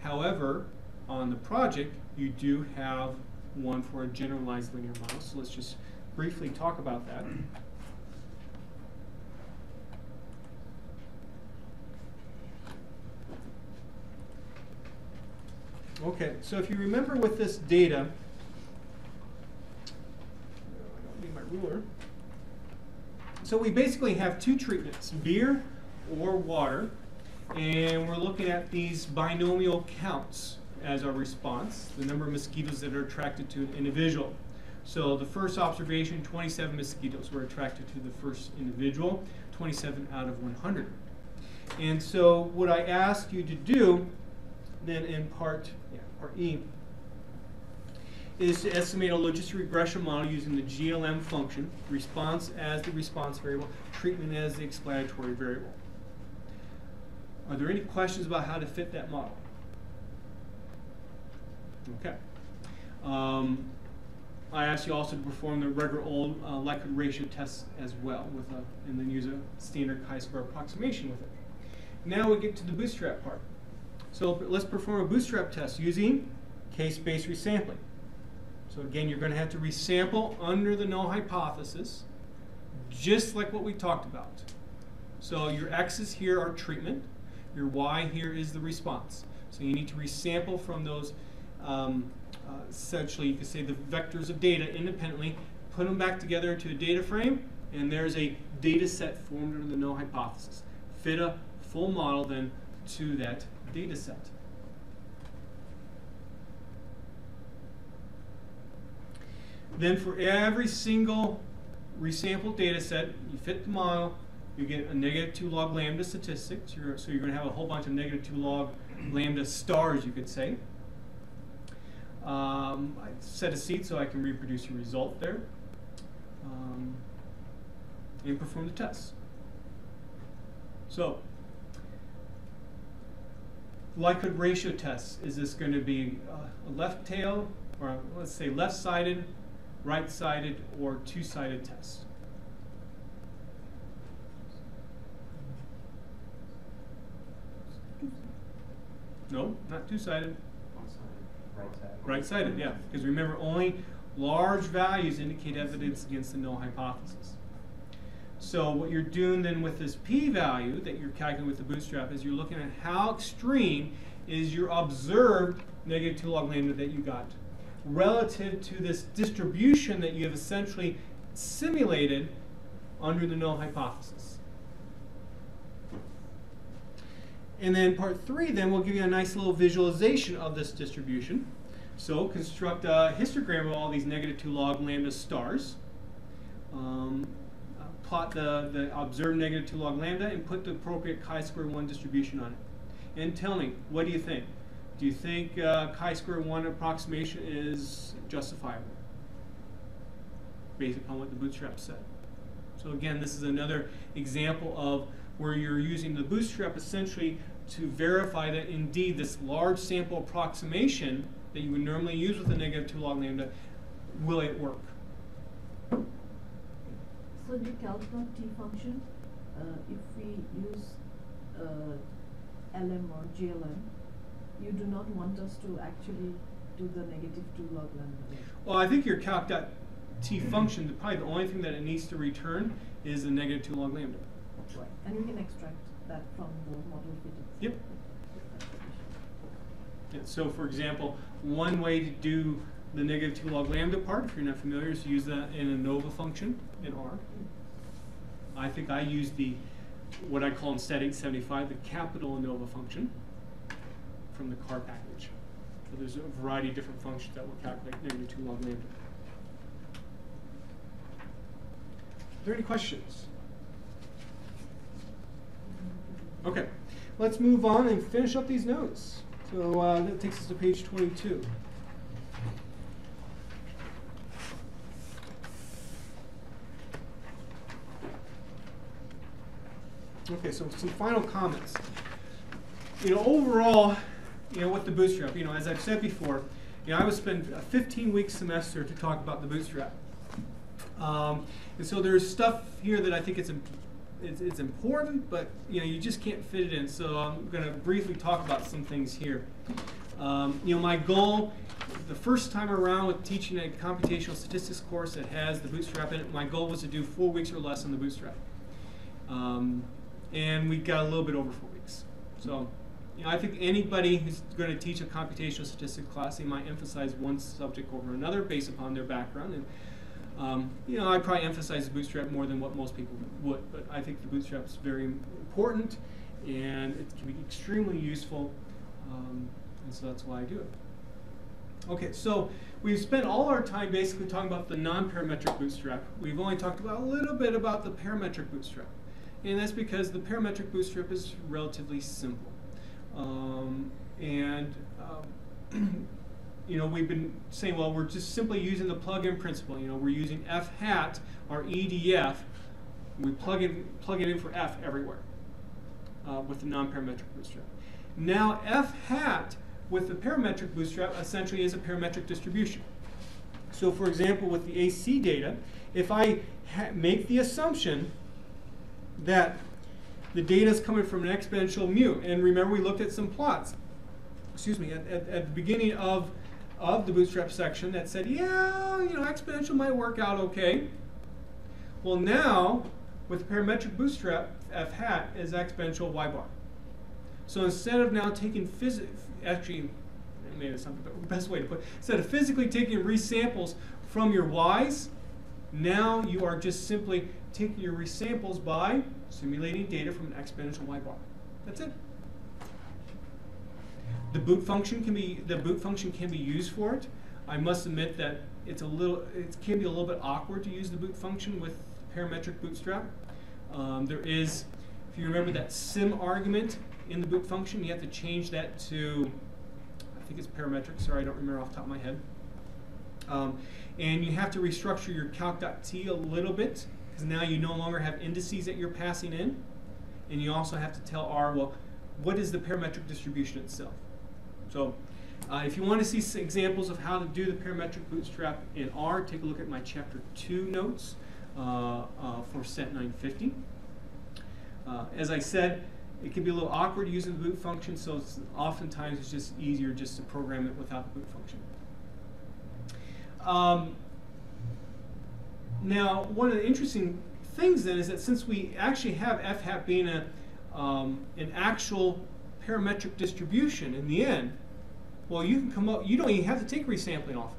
However, on the project, you do have one for a generalized linear model, so let's just briefly talk about that. Okay, so if you remember with this data, I don't need my ruler. So we basically have two treatments, beer or water, and we're looking at these binomial counts as our response, the number of mosquitoes that are attracted to an individual. So the first observation, 27 mosquitoes were attracted to the first individual, 27 out of 100. And so what I ask you to do then in part, yeah, E, is to estimate a logistic regression model using the GLM function, response as the response variable, treatment as the explanatory variable. Are there any questions about how to fit that model? Okay. Um, I asked you also to perform the regular old uh, likelihood ratio tests as well, with a, and then use a standard chi-square approximation with it. Now we get to the bootstrap part. So let's perform a bootstrap test using case-based resampling. So again, you're going to have to resample under the null hypothesis, just like what we talked about. So your x's here are treatment, your y here is the response. So you need to resample from those, um, uh, essentially you could say the vectors of data independently, put them back together into a data frame, and there's a data set formed under the null hypothesis. Fit a full model then to that data set. Then for every single resampled data set, you fit the model, you get a negative 2 log lambda statistics. You're, so you're going to have a whole bunch of negative 2 log lambda stars, you could say. Um, I set a seat so I can reproduce your result there. Um, and perform the test. So, likelihood ratio test. Is this going to be uh, a left tail, or let's say left-sided, right-sided, or two-sided test? No, not two-sided. Right side. Right-sided, yeah. Because remember, only large values indicate evidence against the null hypothesis. So what you're doing then with this p-value that you're calculating with the bootstrap is you're looking at how extreme is your observed negative 2 log lambda that you got relative to this distribution that you have essentially simulated under the null hypothesis. And then part three then will give you a nice little visualization of this distribution. So construct a histogram of all these negative 2 log lambda stars. Um, plot the, the observed negative 2 log lambda and put the appropriate chi-square 1 distribution on it. And tell me, what do you think? Do you think uh, chi-square 1 approximation is justifiable? Based upon what the bootstrap said. So again, this is another example of where you're using the bootstrap essentially to verify that indeed this large sample approximation that you would normally use with a negative 2 log lambda, will it work? So the calculate T function, uh, if we use uh, LM or GLM, you do not want us to actually do the negative 2 log lambda. Well, I think your calc.t function, the- probably the only thing that it needs to return is the negative 2 log lambda. Right. And you can extract that from the model fitted. Yep. Yeah, so for example, one way to do the negative 2 log lambda part, if you're not familiar, is to use that in a ANOVA function in R. I think I use the, what I call in stat 875, the capital ANOVA function from the CAR package. So there's a variety of different functions that will calculate negative 2 log lambda. Are there any questions? Okay, let's move on and finish up these notes. So uh, that takes us to page 22. Okay, so some final comments. You know, overall, you know, with the bootstrap, you know, as I've said before, you know, I would spend a 15-week semester to talk about the bootstrap. Um, and so there's stuff here that I think it's, it's, it's important, but you know you just can't fit it in. So I'm going to briefly talk about some things here. Um, you know, my goal, the first time around with teaching a computational statistics course that has the bootstrap in it, my goal was to do four weeks or less on the bootstrap. Um, and we got a little bit over four weeks. So you know, I think anybody who's going to teach a computational statistics class, they might emphasize one subject over another based upon their background. And um, you know, I probably emphasize bootstrap more than what most people would, but I think the bootstrap is very important, and it can be extremely useful, um, and so that's why I do it. Okay, so we've spent all our time basically talking about the non-parametric bootstrap. We've only talked about a little bit about the parametric bootstrap. And that's because the parametric bootstrap is relatively simple. Um, and um, you know, we've been saying, well, we're just simply using the plug-in principle. You know, we're using f hat, our EDF. We plug, in, plug it in for f everywhere uh, with the non-parametric bootstrap. Now, f hat with the parametric bootstrap essentially is a parametric distribution. So for example, with the AC data, if I make the assumption that the data is coming from an exponential mu, and remember we looked at some plots, excuse me, at, at, at the beginning of, of the bootstrap section that said, yeah, you know, exponential might work out okay. Well now, with parametric bootstrap, f hat is exponential y bar. So instead of now taking physics, actually, maybe that's not the best way to put it. Instead of physically taking resamples from your y's, now you are just simply taking your resamples by simulating data from an exponential y bar. That's it. The boot function can be the boot function can be used for it. I must admit that it's a little it can be a little bit awkward to use the boot function with parametric bootstrap. Um, there is, if you remember that sim argument in the boot function, you have to change that to, I think it's parametric, sorry, I don't remember off the top of my head. Um, and you have to restructure your calc.t a little bit, because now you no longer have indices that you're passing in. And you also have to tell R, well, what is the parametric distribution itself? So uh, if you want to see examples of how to do the parametric bootstrap in R, take a look at my chapter 2 notes uh, uh, for STAT 950. Uh, as I said, it can be a little awkward using the boot function, so it's oftentimes it's just easier just to program it without the boot function. Um, now, one of the interesting things then is that since we actually have f hat being a, um, an actual parametric distribution in the end, well, you can come up, you don't even have to take resampling often.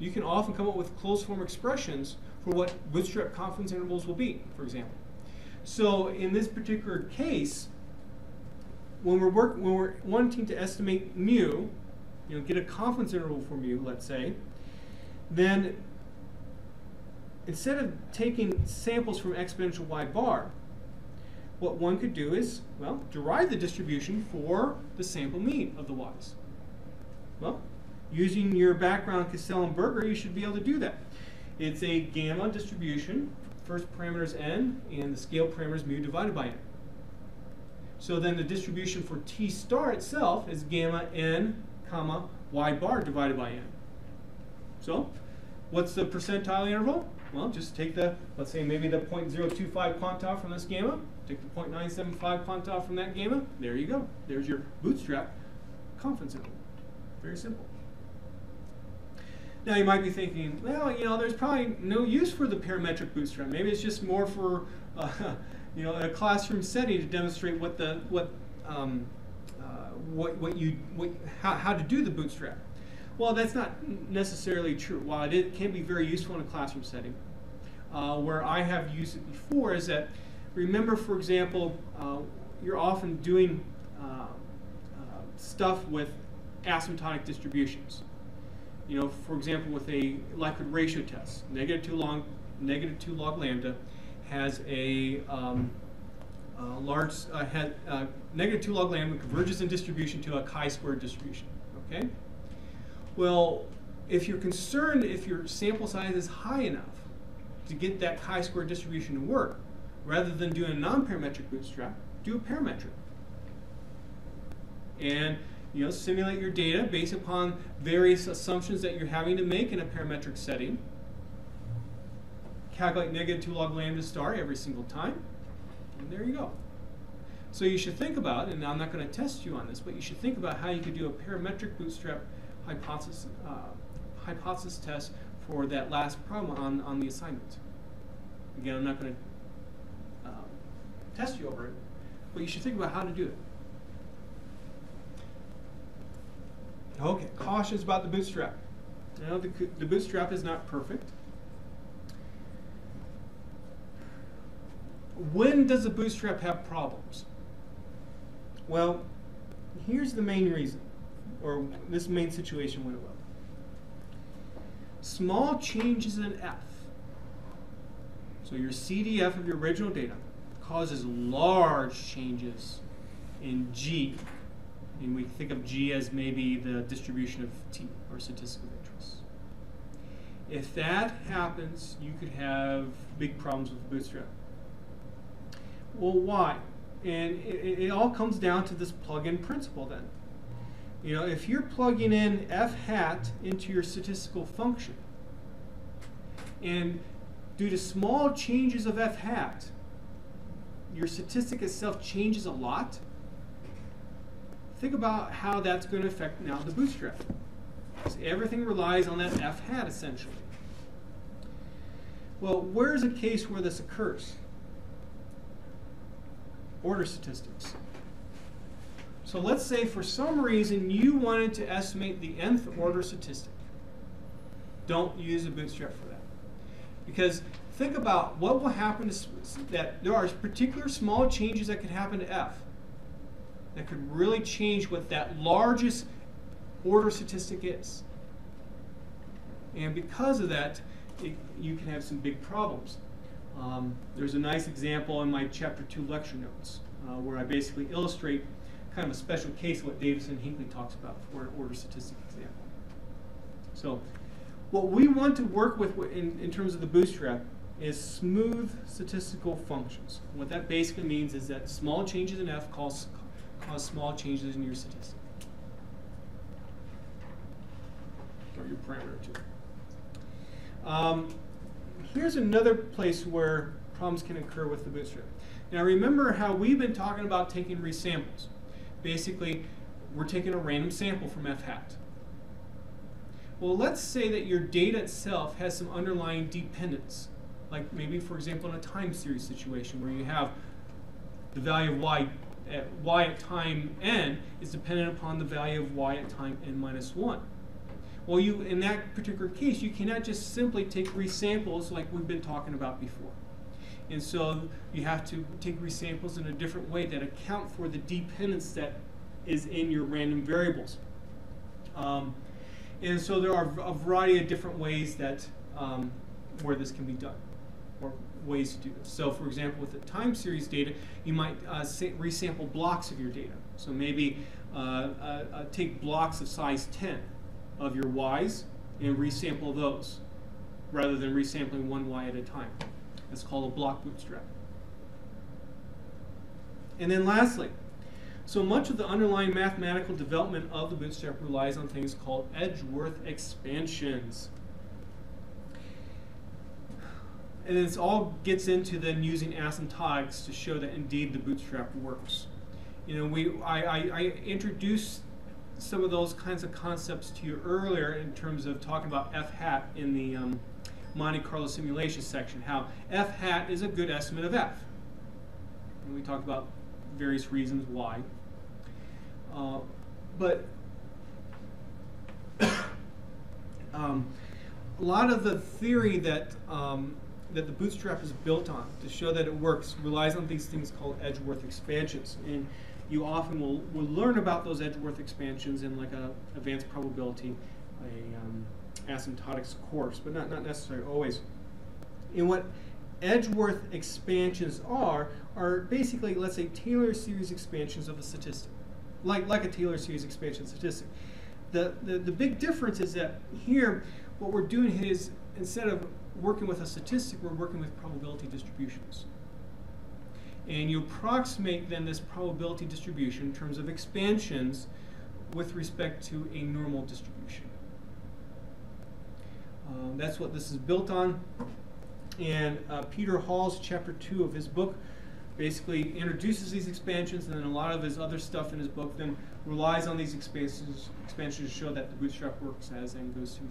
You can often come up with closed form expressions for what bootstrap confidence intervals will be, for example. So in this particular case, when we're work, when we're wanting to estimate mu, you know, get a confidence interval for mu, let's say, then instead of taking samples from exponential y bar, what one could do is, well, derive the distribution for the sample mean of the y's. Well, using your background Casella and Berger, you should be able to do that. It's a gamma distribution. First parameter is n, and the scale parameter is mu divided by n. So then the distribution for t star itself is gamma n comma y bar divided by n. So what's the percentile interval? Well, just take the, let's say maybe the 0.025 quantile from this gamma, take the 0.975 quantile from that gamma, there you go. There's your bootstrap confidence interval. Very simple. Now you might be thinking, well, you know, there's probably no use for the parametric bootstrap. Maybe it's just more for uh, you know, in a classroom setting to demonstrate what the what um, uh, what what you what, how, how to do the bootstrap. Well, that's not necessarily true. While it can be very useful in a classroom setting, uh, where I have used it before is that remember, for example, uh, you're often doing uh, uh, stuff with asymptotic distributions. You know, for example, with a likelihood ratio test, negative two log negative two log lambda has a um, large, uh, uh, negative 2 log lambda converges in distribution to a chi-squared distribution, okay? Well, if you're concerned if your sample size is high enough to get that chi-square distribution to work, rather than doing a non-parametric bootstrap, do a parametric. And you know, simulate your data based upon various assumptions that you're having to make in a parametric setting calculate negative 2 log lambda star every single time. And there you go. So you should think about, and I'm not going to test you on this, but you should think about how you could do a parametric bootstrap hypothesis, uh, hypothesis test for that last problem on, on the assignment. Again, I'm not going to uh, test you over it, but you should think about how to do it. Okay, cautious about the bootstrap. Now, the, the bootstrap is not perfect. When does the bootstrap have problems? Well, here's the main reason, or this main situation when it will. Small changes in F, so your CDF of your original data, causes large changes in G. And we think of G as maybe the distribution of T, or statistical interest. If that happens, you could have big problems with Bootstrap. Well, why? And it, it all comes down to this plug-in principle then. You know, if you're plugging in f hat into your statistical function, and due to small changes of f hat, your statistic itself changes a lot, think about how that's going to affect now the bootstrap. So everything relies on that f hat essentially. Well, where's a case where this occurs? Order statistics. So let's say for some reason you wanted to estimate the nth order statistic. Don't use a bootstrap for that. Because think about what will happen to that there are particular small changes that could happen to f that could really change what that largest order statistic is. And because of that, it, you can have some big problems. Um, there's a nice example in my chapter two lecture notes uh, where I basically illustrate kind of a special case of what Davison Hinkley talks about for an order statistic example. So, what we want to work with in, in terms of the bootstrap is smooth statistical functions. What that basically means is that small changes in f cause, cause small changes in your statistic. Or your parameter too. Um, here's another place where problems can occur with the bootstrap. Now remember how we've been talking about taking resamples. Basically, we're taking a random sample from f hat. Well, let's say that your data itself has some underlying dependence. Like maybe, for example, in a time series situation where you have the value of y at y at time n is dependent upon the value of y at time n minus 1. Well, you in that particular case, you cannot just simply take resamples like we've been talking about before. And so you have to take resamples in a different way that account for the dependence that is in your random variables. Um, and so there are a variety of different ways that um, where this can be done, or ways to do this. So, for example, with the time series data, you might uh, resample blocks of your data. So maybe uh, uh, uh, take blocks of size 10 of your y's and resample those, rather than resampling one y at a time. That's called a block bootstrap. And then lastly, so much of the underlying mathematical development of the bootstrap relies on things called Edgeworth expansions. And this all gets into then using asymptotics to show that indeed the bootstrap works. You know, we I, I, I introduced some of those kinds of concepts to you earlier in terms of talking about f hat in the um, Monte Carlo simulation section, how f hat is a good estimate of f. And we talked about various reasons why. Uh, but um, a lot of the theory that um, that the bootstrap is built on to show that it works relies on these things called Edgeworth expansions, and you often will, will learn about those Edgeworth expansions in like a advanced probability, a um, asymptotics course, but not not necessarily always. And what Edgeworth expansions are are basically, let's say, Taylor series expansions of a statistic, like like a Taylor series expansion statistic. The, the the big difference is that here, what we're doing is instead of working with a statistic, we're working with probability distributions. And you approximate then this probability distribution in terms of expansions with respect to a normal distribution. Um, that's what this is built on. And uh, Peter Hall's chapter two of his book basically introduces these expansions, and then a lot of his other stuff in his book then relies on these expansions, expansions to show that the bootstrap works as and goes through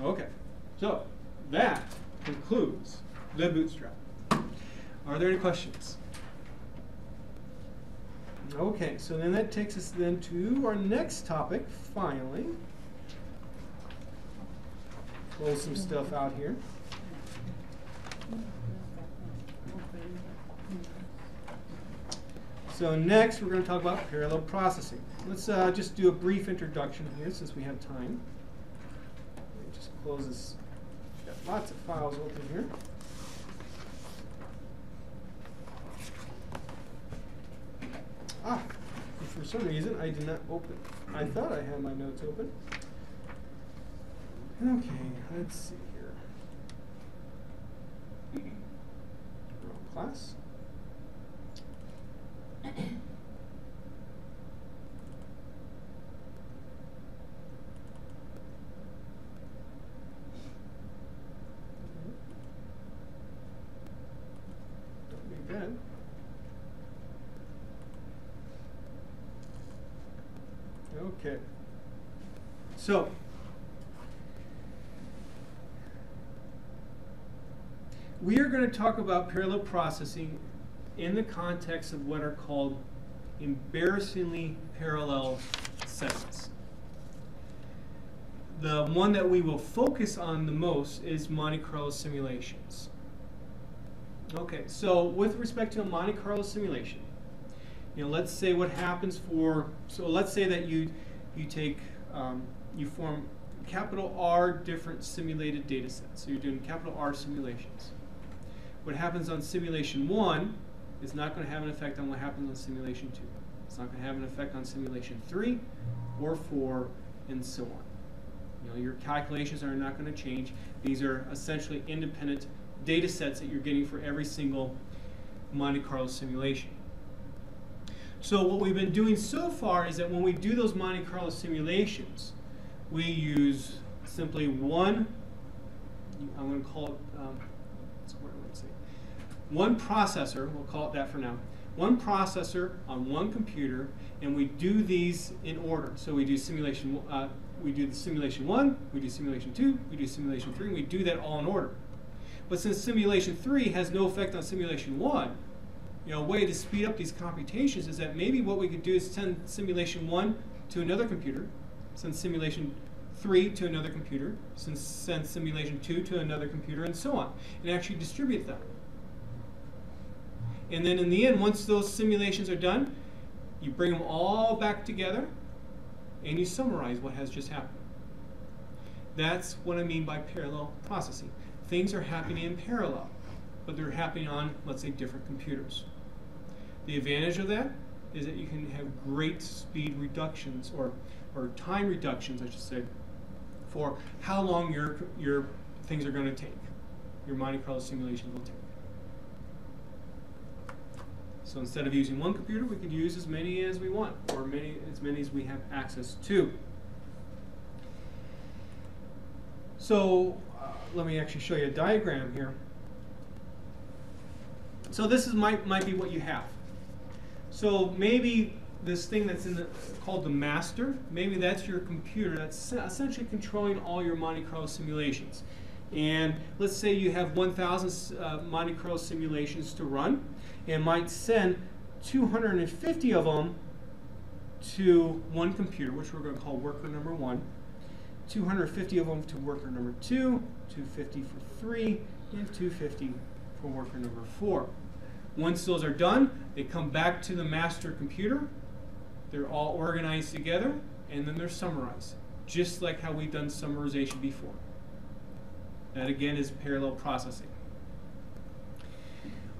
the. Okay, so that concludes the bootstrap. Are there any questions? Okay, so then that takes us then to our next topic, finally. Close some stuff out here. So next, we're going to talk about parallel processing. Let's uh, just do a brief introduction here, since we have time. Let me just close this. Got lots of files open here. Ah, for some reason I did not open. I thought I had my notes open. Okay, let's see here. Wrong class. Okay. So, we are going to talk about parallel processing in the context of what are called embarrassingly parallel settings. The one that we will focus on the most is Monte Carlo simulations. Okay, so with respect to a Monte Carlo simulation, you know, let's say what happens for, so let's say that you, you take, um, you form capital R different simulated data sets. So you're doing capital R simulations. What happens on simulation one is not going to have an effect on what happens on simulation two. It's not going to have an effect on simulation three or four and so on. You know, your calculations are not going to change. These are essentially independent data sets that you're getting for every single Monte Carlo simulation. So what we've been doing so far is that when we do those Monte Carlo simulations, we use simply one, I'm going to call it, um, what's the word I want to say? One processor, we'll call it that for now, one processor on one computer, and we do these in order. So we do simulation, uh, we do the simulation one, we do simulation two, we do simulation three, and we do that all in order. But since simulation three has no effect on simulation one, you know, a way to speed up these computations is that maybe what we could do is send simulation one to another computer, send simulation three to another computer, send, send simulation two to another computer, and so on, and actually distribute them. And then in the end, once those simulations are done, you bring them all back together and you summarize what has just happened. That's what I mean by parallel processing. Things are happening in parallel, but they're happening on, let's say, different computers. The advantage of that is that you can have great speed reductions or, or time reductions, I should say, for how long your, your things are going to take, your Monte Carlo simulations will take. So instead of using one computer, we could use as many as we want, or many, as many as we have access to. So uh, let me actually show you a diagram here. So this is might, might be what you have. So maybe this thing that's in the, called the master, maybe that's your computer that's essentially controlling all your Monte Carlo simulations. And let's say you have 1,000 uh, Monte Carlo simulations to run, and might send 250 of them to one computer, which we're going to call worker number one, 250 of them to worker number two, 250 for three, and 250 for worker number four. Once those are done, they come back to the master computer. They're all organized together, and then they're summarized, just like how we've done summarization before. That again is parallel processing.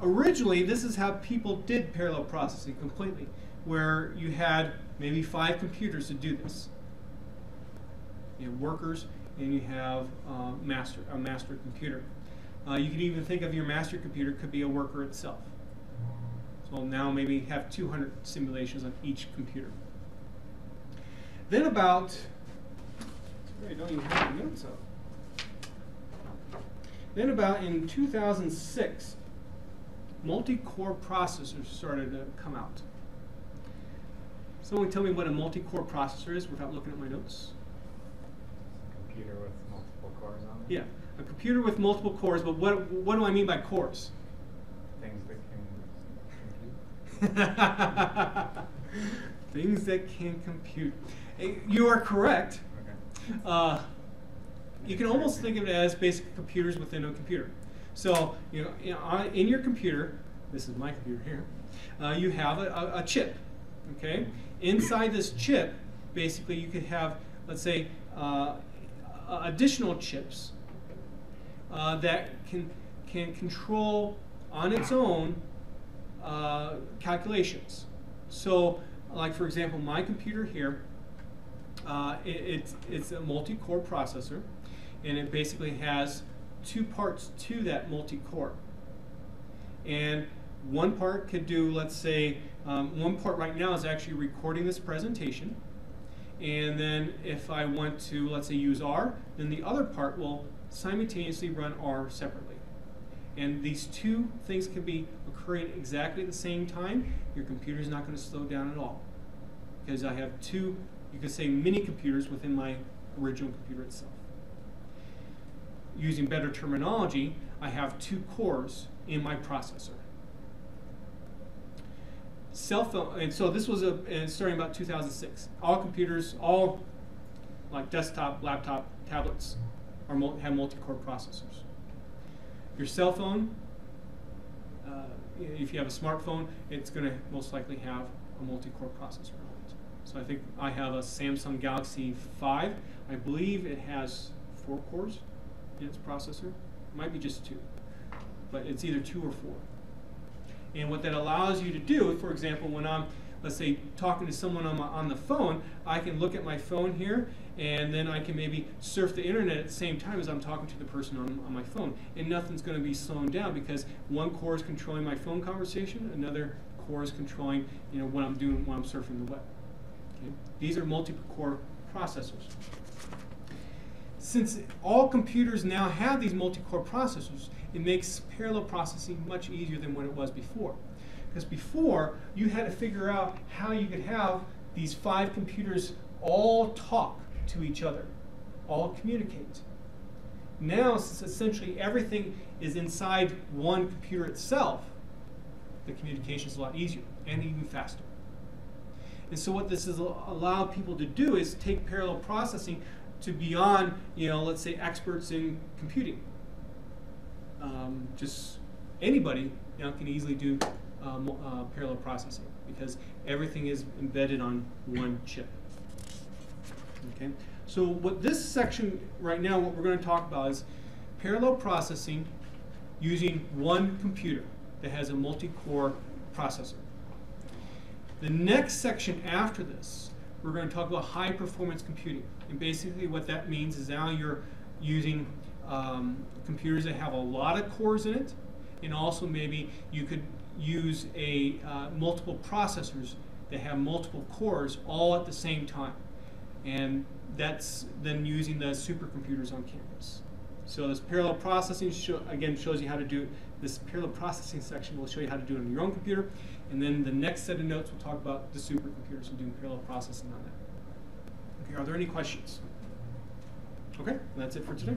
Originally, this is how people did parallel processing completely, where you had maybe five computers to do this. You have workers, and you have uh, master, a master computer. Uh, you can even think of your master computer could be a worker itself. So now maybe have 200 simulations on each computer. Then about, I don't even have the notes up. Then about in 2006, multi-core processors started to come out. Someone tell me what a multi-core processor is without looking at my notes. Computer with multiple cores on it. Yeah, a computer with multiple cores, but what, what do I mean by cores? Things that can compute. Things that can compute. Eh, You are correct. Okay. Uh, you can almost think of it as basic computers within a computer. So, you know, in, your computer, this is my computer here, uh, you have a, a, a chip. Okay? Inside this chip, basically, you could have, let's say, uh, additional chips uh, that can, can control on its own uh, calculations. So, like for example, my computer here, uh, it, it's, it's a multi-core processor, and it basically has two parts to that multi-core. And one part could do, let's say, um, one part right now is actually recording this presentation. And then if I want to, let's say, use R, then the other part will simultaneously run R separately. And these two things can be occurring exactly at the same time. Your computer is not going to slow down at all. Because I have two, you could say, mini computers within my original computer itself. Using better terminology, I have two cores in my processor. Cell phone, and so this was a, starting about 2006. All computers, all like desktop, laptop, tablets, are have multi-core processors. Your cell phone, uh, if you have a smartphone, it's going to most likely have a multi-core processor on it. So I think I have a Samsung Galaxy 5. I believe it has four cores its processor. It might be just two, but it's either two or four. And what that allows you to do, for example, when I'm, let's say, talking to someone on, my, on the phone, I can look at my phone here, and then I can maybe surf the internet at the same time as I'm talking to the person on, on my phone. And nothing's going to be slowing down because one core is controlling my phone conversation, another core is controlling, you know, what I'm doing when I'm surfing the web. Okay? These are multi-core processors. Since all computers now have these multi-core processors, it makes parallel processing much easier than what it was before. Because before, you had to figure out how you could have these five computers all talk to each other, all communicate. Now, since essentially everything is inside one computer itself, the communication is a lot easier and even faster. And so what this has allowed people to do is take parallel processing to beyond, you know, let's say experts in computing. Um, just anybody you know, can easily do um, uh, parallel processing because everything is embedded on one chip. Okay, so what this section right now, what we're going to talk about is parallel processing using one computer that has a multi-core processor. The next section after this, we're going to talk about high performance computing. And basically what that means is now you're using um, computers that have a lot of cores in it, and also maybe you could use a uh, multiple processors that have multiple cores all at the same time. And that's then using the supercomputers on campus. So this parallel processing, show, again, shows you how to do, this parallel processing section will show you how to do it on your own computer. And then the next set of notes will talk about the supercomputers and doing parallel processing on that. Are there any questions? Okay, that's it for today.